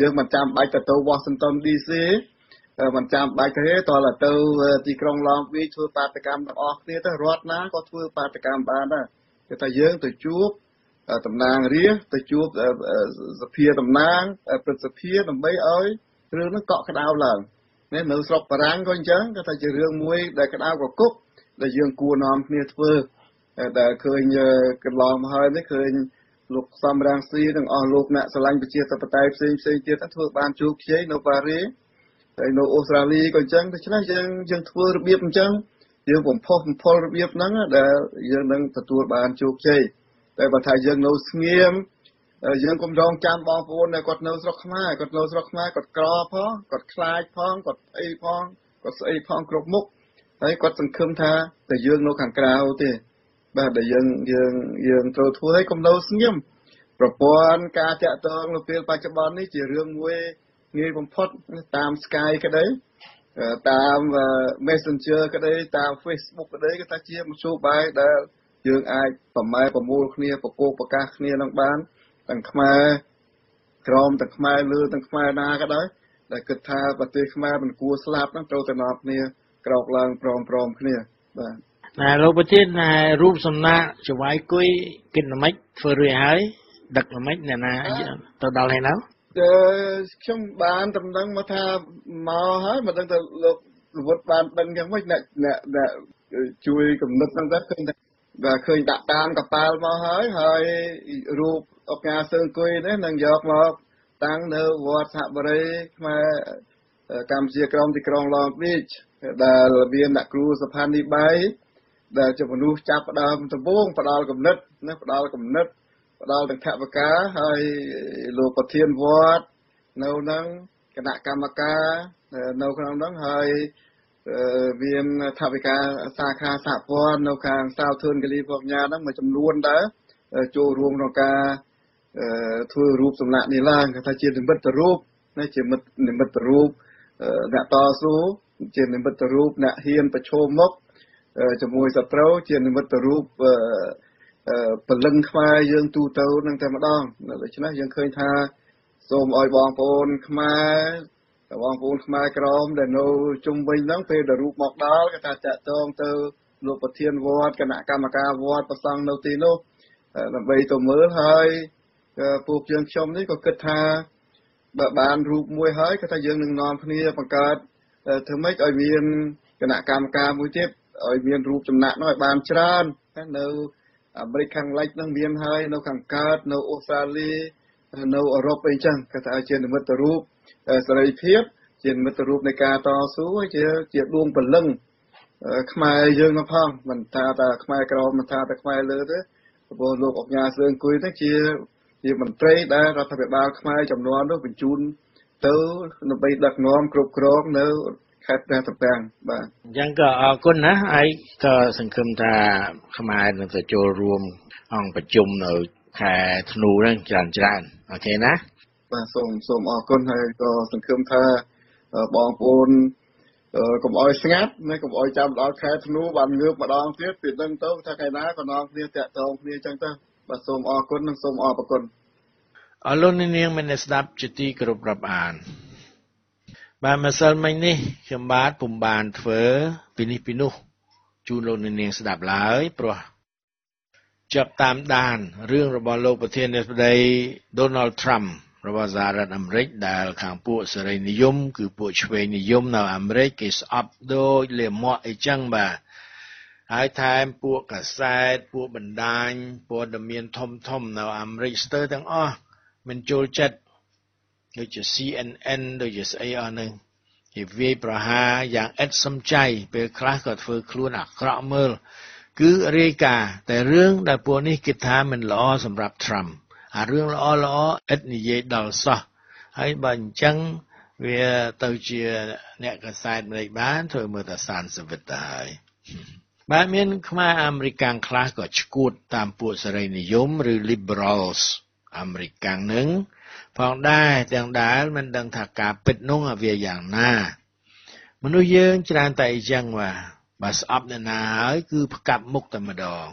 យើងមិនចាំបាច់ទៅទៅ Washington DC មិនចាំបាច់ទេតើទៅទីក្រុង Long Beach ធ្វើបាតកម្មទាំងអស់គ្នាទៅរដ្ឋណាក៏ធ្វើបាតកម្មបានដែរគឺថាយើងទៅជួបតំណាងរាស្ត្រទៅជួបសភាតំណាងព្រឹទ្ធសភាដើម្បីឲ្យរឿងហ្នឹងកក់ក្ដៅឡើង នេះនៅស្រុកបារាំងក៏អញ្ចឹងគេថាជារឿងមួយដែលក្តៅកគុកដែលយើងគួរនាំគ្នាធ្វើដែលឃើញកន្លងមកហើយនេះឃើញលោកសំរាំងស៊ីនិងអស់លោកអ្នកស្រឡាញ់ប្រជាធិបតេយ្យផ្សេងផ្សេងទៀតធ្វើបានជោគជ័យនៅប៉ារីហើយនៅអូស្ត្រាលីក៏អញ្ចឹងដូច្នេះយើងយើងធ្វើរបៀបអញ្ចឹងយើងបំផុសបំផុលរបៀបហ្នឹងដែលយើងនឹងទទួលបានជោគជ័យតែបើថាយើងនៅស្ងៀម យើងកុំរងចាំបងប្អូនដែលគាត់នៅស្រុកខ្មែរគាត់នៅស្រុកខ្មែរគាត់ក្រផងគាត់ខ្លាចផងគាត់អីផងគាត់ស្អីផងគ្រប់មុខហើយគាត់សង្ឃឹមថាតែយើងនៅខាងក្រៅទេបាទដែលយើងយើងយើងត្រូវធ្វើឲ្យកុំនៅស្ងៀមប្រព័ន្ធការតាក់ទងនៅពេលបច្ចុប្បន្ននេះជារឿងមួយងាយបំផុតតាម Skype ក្តីតាម Messenger ក្តីតាម Facebook ក្តីគឺថាជាមធ្យោបាយដែលយើងអាចប្រម៉ែប្រមូលគ្នាប្រកោកប្រកាសគ្នានឹងបាន ទាំងខ្មែរក្រមទាំងខ្មែរលើទាំងខ្មែរណាក៏ដោយដែលគិតថាប្រទេសខ្មែរមិនគួរស្លាប់ហ្នឹងត្រូវតែនាំគ្នាក្រោកឡើងព្រមព្រមគ្នាបាទណែលោកប្រធានណែរូបសំណាកចវាយគុយគិតល្មិចធ្វើរួចហើយដឹកល្មិចអ្នកណាទៅដល់ហើយនៅអឺខ្ញុំបានតំណឹងមកថាមកហើយមិនដឹងទៅលោកលវុតបានដឹងយ៉ាងម៉េចអ្នកអ្នកជួយកំណត់ហ្នឹងទៅឃើញថា បាទឃើញដាក់តានកប៉ាល់មកហើយហើយរូបអកាសើងគុយនេះនឹងយកមកតាំងនៅវត្តសហបរិយខ្មែរកម្ពុជាក្រមទីក្រុង Long Beach ដែលមានអ្នកគ្រូសុផានីបៃដែលជាមនុស្សចាប់ដើមដំបូងផ្ដាល់គំនិតណាផ្ដាល់គំនិតផ្ដាល់ទាំងថវិកាហើយលោកប្រធានវត្តនៅនឹងគណៈកម្មការនៅក្នុងនោះហើយ មានថាវិការសាខាសហព័ន្ធនៅខាង Southern California ហ្នឹងមួយចំនួនដែរចូលរួមក្នុងការធ្វើរូបសំណាកនេះឡើងគេថាជានិមិត្តរូបណាជានិមិត្តរូបអ្នកតស៊ូជានិមិត្តរូបអ្នកហ៊ានប្រឈមមុខជាមួយសត្រូវជានិមិត្តរូបពលឹងខ្មែរយើងទូទៅនឹងតែម្ដងដូច្នេះយើងឃើញថាសូមឲ្យបងប្អូនខ្មែរ បងប្អូនខ្មែរក្រមដែលនៅជុំវិញហ្នឹងពេលដែលរូបមកដល់គេថាតាក់ទងទៅលោកប្រធានវត្តគណៈកម្មការវត្តប្រសង់នៅទីនោះដើម្បីទៅមើលហើយពួកយើងខ្ញុំនេះក៏គិតថាបើបានរូបមួយហើយគាត់ថាយើងនឹងនាំគ្នាបង្កើតធ្វើម៉េចឲ្យមានគណៈកម្មការមួយទៀតឲ្យមានរូបចំណាក់នោះឲ្យបានច្រើននៅអាមេរិកខាងលិចនឹងមានហើយនៅខាងកើតនៅអូស្ត្រាលីនៅអឺរ៉ុបអីចឹងគាត់ថាជានិមិត្តរូប សេរីភាព ជានិមិត្តរូបនៃការតស៊ូជាជាដួងពលឹងខ្មែរយើងមកផងមិនថាតែខ្មែរក្រមមិនថាតែខ្មែរលើទេព្រោះលោកអញ្ញាសឿងគុយទៅជាជាមន្ត្រីដែលរដ្ឋាភិបាលខ្មែរចំនួននោះបញ្ជូនទៅដើម្បីដឹកនាំគ្រប់គ្រងនៅខេត្តព្រះត្រពាំងបាទអញ្ចឹងក៏អរគុណណាហើយក៏សង្ឃឹមថាខ្មែរនឹងទៅចូលរួមអង្គប្រជុំនៅខែធ្នូហ្នឹងច្រើនច្រើនអូខេណា បាទសូមសូមអរគុណហើយក៏សង្ឃឹមថាបងប្អូនកុំអោយស្ងាត់ណាកុំអោយចាំដល់ខែធ្នូបានងើបម្ដងទៀតពីនឹងទៅថាថ្ងៃណាក៏នាំគ្នាតាក់ទងគ្នាអញ្ចឹងទៅបាទសូមអរគុណនិងសូមអរគុណអរលោកនាងមានស្ដាប់ជាទីគោរពរាប់អានបាទម្សិលមិញនេះខ្ញុំបាទពុំបានធ្វើពីនេះពីនោះជូនលោកនាងស្ដាប់ឡើយព្រោះចាប់តាមដានរឿងរបស់លោកប្រធានាធិបតី Donald Trump របស់សហរដ្ឋអាមេរិកដែលខាងពួកសេរីនិយម គឺពួកឆ្វេងនិយមនៅអាមេរិកគេស្អប់ដូចលាមកអីចឹងបាទហើយថែមពួកកាសែតពួកបណ្ដាញព័ត៌មានធំធំនៅអាមេរិកស្ទើរទាំងអស់មិនចូលចិត្តដូចជា CNN ដូចជាស្អីអស់ហ្នឹងគេវាយប្រហារយ៉ាងឥតសំចៃពេលខ្លះក៏ធ្វើខ្លួនអាក្រក់មើល គឺរាយការណ៍តែរឿងដែលពួកនេះគិតថាមិនល្អសម្រាប់ Trump អារឿងល្អល្អឥតនិយាយដល់សោះហើយបើអញ្ចឹងវាទៅជាអ្នកកសែតម្លេចបានធ្វើមើលតែសានសវិតទៅហើយបាទមានខ្មែរអាមេរិកាំងខ្លះក៏ឈួតតាមពួកសេរីនិយមឬ liberals អាមេរិកាំងនឹងផងដែរទាំងដែលមិនដឹងថាការពិតនោះវាយ៉ាងណា មនុស្សយើងច្រើនតែអញ្ចឹងបាទបើស្អប់អ្នកណាហើយគឺផ្កាប់មុខតែម្ដង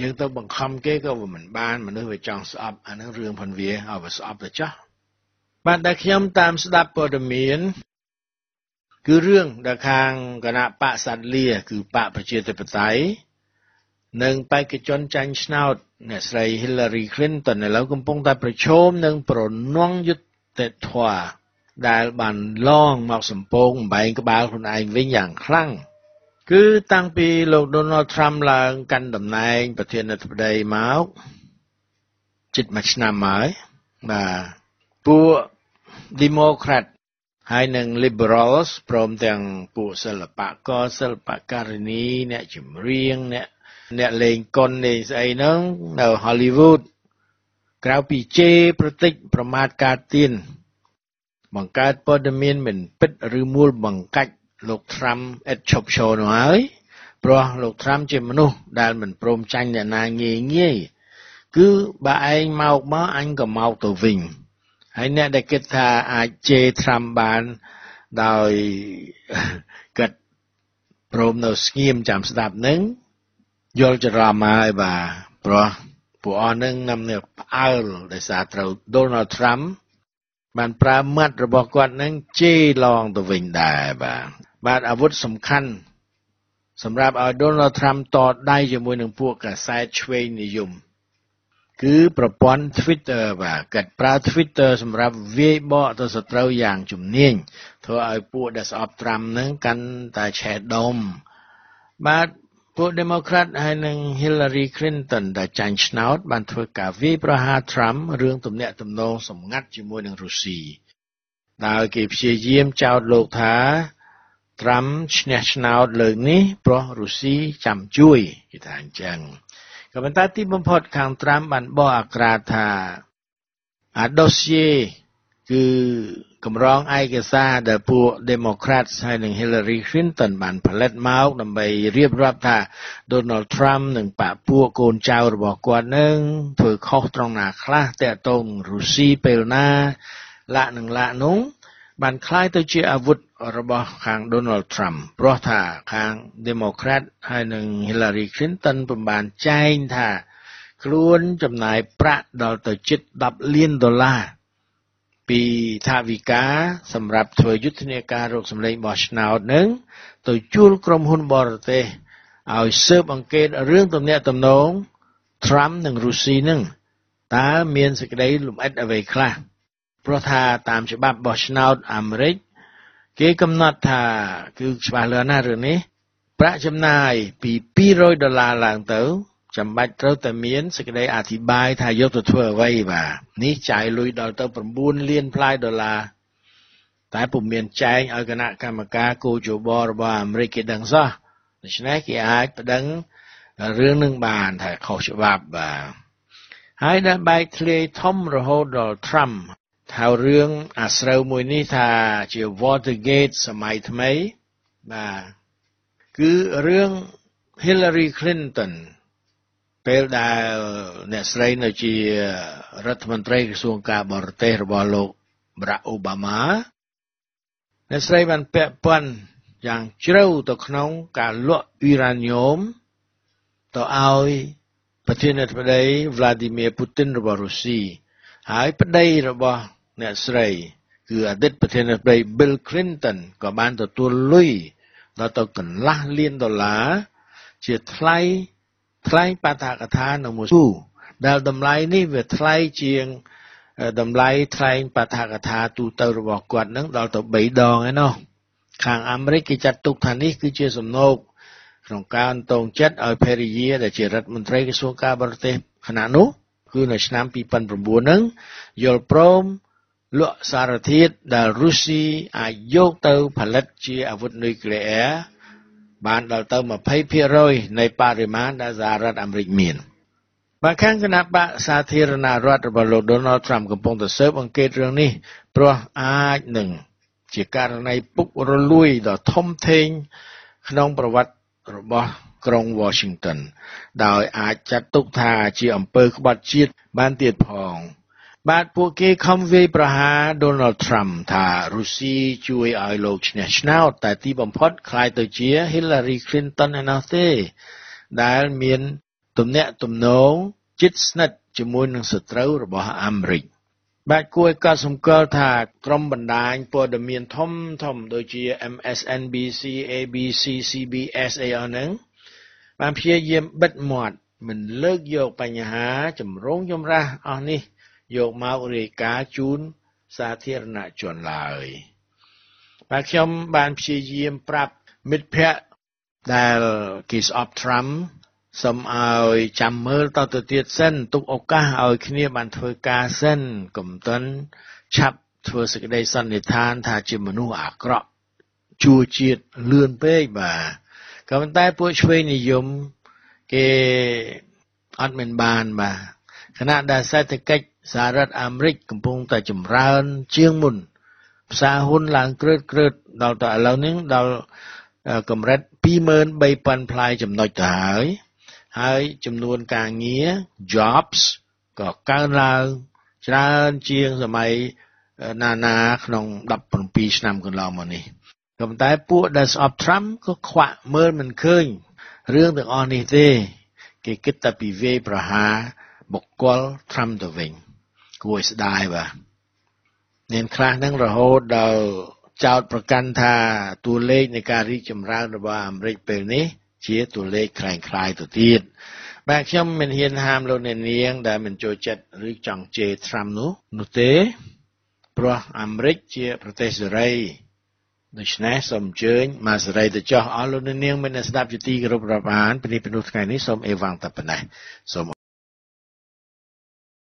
យើងទៅបង្ខំគេក៏មិនបានមនុស្សវាចង់ស្អប់អានឹងរឿងផងវាឲ្យវាស្អប់ទៅចោះបានតែខ្ញុំតាមស្ដាប់ព័ត៌មានគឺរឿងដែលខាងគណៈបកសាត់លា គឺបកប្រជាធិបតេយ្យនិងបេក្ខជនចាញ់ឆ្នោតអ្នកស្រី Hillary Clinton ឥឡូវកំពុងតែប្រឈមនឹងប្រណងយុត្តិធម៌ដែលបានឡងមកសំពងបំបែងក្បាលខ្លួនឯងវិញយ៉ាងខ្លាំង គឺតាំងពីលោក Donald Trump ឡើងកាន់តំណែង ប្រធានាធិបតីមកជិតមួយឆ្នាំហើយបាទពួក Democrat ហើយនឹង liberals ព្រមទាំងពួកសិល្បករសិល្បការិនីអ្នកចម្រៀងអ្នកអ្នកលេងកុនលេងស្អីហ្នឹងនៅ Hollywood ក្រៅពីជេរប្រតិចប្រមាថការទៀនបង្កើតព័ត៌មានមិនពិតឬមូលបង្កាច់ លោក Trump ឥតឈប់ឈរនោះហើយព្រោះលោក Trump ជាមនុស្សដែលមិនព្រមចាញ់អ្នកណាងាយងាយគឺបើឯងមកមកអញក៏មកទៅវិញហើយអ្នកដែលគិតថាអាចជេរ Trump បានដោយគិតព្រមនៅស្ងៀមចាំស្ដាប់នឹងយល់ច្រឡំហើយបាទព្រោះពួកអស់នឹងនាំនៅផ្អើលដោយសារត្រូវ Donald Trump បានប្រើមាត់របស់គាត់នឹងជេរឡងទៅវិញដែរបាទ បាទអាវុធសំខាន់សម្រាប់ឲ្យ Donald Trump តដៃជាមួយនឹងពួកកាសែតឆ្វេងនិយមគឺប្រព័ន្ធ Twitter បាទគាត់ប្រើ Twitter សម្រាប់វាយបកទៅសត្រូវយ៉ាងជំនាញធ្វើឲ្យពួកដែលស្អប់ត្រាំនឹងកាន់តែឆេះដុំបាទពួក Democrat ហើយនិង Hillary Clinton ដែលចាញ់ឆ្នោត បានធ្វើការវាយប្រហារ Trump រឿងទំនាក់ទំនងសម្ងាត់ជាមួយនឹងរុស្ស៊ីដោយគេព្យាយាមចោទលោកថា Trump ឈ្នះឆ្នោតលើកនេះព្រោះរុស្ស៊ីចាំជួយគេថាអញ្ចឹងក៏ប៉ុន្តែទីបំផុតខាងត្រាំបានបោះអាក្រាតថាអាដូសៀគឺកម្រងឯកសារដែលពួក Democrats ហើយនិង Hillary Clinton បានផលិតមកដើម្បីរៀបរាប់ថា Donald Trump និងបកពួកកូនចៅរបស់គាត់នឹងធ្វើខុសត្រង់ណាខ្លះតាក់ទងរុស្ស៊ីពេលណាលាក់នឹងលាក់នោះ បានคล้ายទៅជាអាវុធរបស់ខាង Donald Trump ព្រោះថាខាង Democrat ហើយនិង Hillary Clinton ពំបានចែងថាខ្លួនចំណាយប្រាក់ដល់ទៅជិត10លានដុល្លារពីថាវិការសម្រាប់ធ្វើយុទ្ធនាការរកសម្លេងបោះឆ្នោតនឹងទៅជួលក្រុមហ៊ុនបរទេសឲ្យស៊ើបអង្កេតរឿងទំនាក់ទំនង Trump និងរុស្ស៊ីនឹងតើមានសេចក្តីលំអិតអ្វីខ្លះ ព្រោះថាតាមច្បាប់បោះឆ្នោតអាមេរិកគេកំណត់ថាគឺច្បាស់លាស់ណាស់រឿងនេះប្រាក់ចំណាយពី200ដុល្លារឡើងទៅចាំបាច់ត្រូវតែមានសេចក្តីអធិប្បាយថាយកទៅធ្វើអ្វីបាទនេះចាយលុយដល់ទៅ9លានផ្លាយដុល្លារតែពុំមានចែងឲ្យគណៈកម្មការគោជបរបស់អាមេរិកគេដឹងសោះដូច្នេះគេអាចប្តឹងរឿងនឹងបានថាខុសច្បាប់បាទហើយដែលបែកធ្លាយធំរហូតដល់ Trump ថារឿងអាស្រូវមួយនេះថាជា Watergate សម័យថ្មីបាទគឺរឿង Hillary Clinton ពេលដែលអ្នកស្រីនៅជារដ្ឋមន្ត្រីក្រសួងការបរទេសរបស់លោក Barack Obama អ្នកស្រីបានពាក់ព័ន្ធយ៉ាងជ្រៅទៅក្នុងការលក់អ៊ីរ៉ាញ៉ូមទៅឲ្យប្រធានាធិបតី Vladimir Putin របស់រុស្ស៊ីហើយប្តីរបស់ អ្នកស្រីគឺអតីតប្រធានាធិបតី Bill Clinton ក៏បានទទួលលុយដល់ទៅកន្លះលានដុល្លារជាថ្លៃថ្លៃបតាកថានៅមូស្គូដែលតម្លៃនេះវាថ្លៃជាងតម្លៃថ្លែងបតាកថាទូទៅរបស់គាត់នឹងដល់ទៅ3ដងឯណោះខាងអាមេរិកគេចាត់ទុកថានេះគឺជាសំណោកក្នុងការអន្តងចិត្តឲ្យភរិយាដែលជារដ្ឋមន្ត្រីក្រសួងការបរទេសខណៈនោះគឺនៅឆ្នាំ2009ហ្នឹងយល់ព្រម លក់សារធាតុដែលរុស្ស៊ីអាចយកទៅផលិតជាអាវុធនុយក្លេអ៊ែរបានដល់ទៅ20%នៃបរិមាណដែលសហរដ្ឋអាមេរិកមានបើខាងគណៈបកសាធារណរដ្ឋរបស់លោក Donald Trump កំពុងតែស៊ើបអង្កេតរឿងនេះព្រោះអាចនឹងជាករណីពុករលួយដ៏ធំធេងក្នុងប្រវត្តិរបស់ក្រុង Washington ដោយអាចចាត់ទុកថាជាអំពើក្បត់ជាតិបានទៀតផង បាទពួកគេខំវាយប្រហារ Donald Trump ថារុស្ស៊ីជួយឲ្យលោកឈ្នះឆ្នោត តែទីបំផុតคล้ายទៅជា Hillary Clinton ឯណោះទេ ដែលមានទំនាក់ទំនងជិតស្និទ្ធជាមួយនឹងសត្រូវរបស់អាមេរិកបាទគួរឲ្យកត់សម្គាល់ថាក្រុមបណ្ដាញព័ត៌មានធំធំដូចជា MSNBC ABC CBS អីអស់ហ្នឹងបានព្យាយាមបិទមាត់មិនលើកយកបញ្ហាចម្រូងចម្រាសអស់នេះ យកមករាយការណ៍ជូនសាធារណជនឡើយបាទខ្ញុំបានព្យាយាមប្រាប់មិត្តភ័ក្តិដែលគេស្អប់ត្រាំសូមឲ្យចាំមើលតទៅទៀតសិនទុកឱកាសឲ្យគ្នាបានធ្វើការសិនកុំតន់ឆាប់ធ្វើសេចក្តីសន្និដ្ឋានថាជាមនុស្សអាក្រក់ជួជាតិលឿនពេកបាទក៏ប៉ុន្តែពួកឆ្វេងនិយមគេអត់មានបានបាទខណៈដែលសេដ្ឋកិច្ច សហរដ្ឋអាមេរិកកំពុងតែចម្រើន ជាងមុន ផ្សារហ៊ុនឡើងក្រើតក្រើតដល់តែឥឡូវនេះដល់កម្រិត23000ផ្លាយចំណុចទៅហើយហើយចំនួនការងារ jobs ក៏កើនឡើងច្រើនជាងសម័យណានាក្នុង17ឆ្នាំកន្លងមកនេះក៏ប៉ុន្តែពួកដែលស្អប់ Trump ក៏ខ្វាក់មើលមិនឃើញរឿងទាំងអស់នេះទេ គេគិតតែពីវាយប្រហារបុគ្គល Trump ទៅវិញ គួរឲ្យស្ដាយបាទមានខ្លះហ្នឹងរហូតដល់ចោតប្រកាន់ថាតួលេខនៃការរីកចម្រើនរបស់អាមេរិកពេលនេះជាតួលេខคล้ายៗទៅទៀតបាទខ្ញុំមិនហ៊ានហាមលោកអ្នកនាងដែលមិនចូលចិត្តឬចង់ជេរត្រាំនោះនោះទេព្រោះអាមេរិកជាប្រទេសសេរីដូច្នេះសូមអញ្ជើញមកសេរីទៅចោះអស់លោកអ្នកនាងមានស្ដាប់ជាទីគោរពរាប់អានពីនេះពីនោះថ្ងៃនេះសូមអេវ៉ាំងតែប៉ុណ្ណេះសូម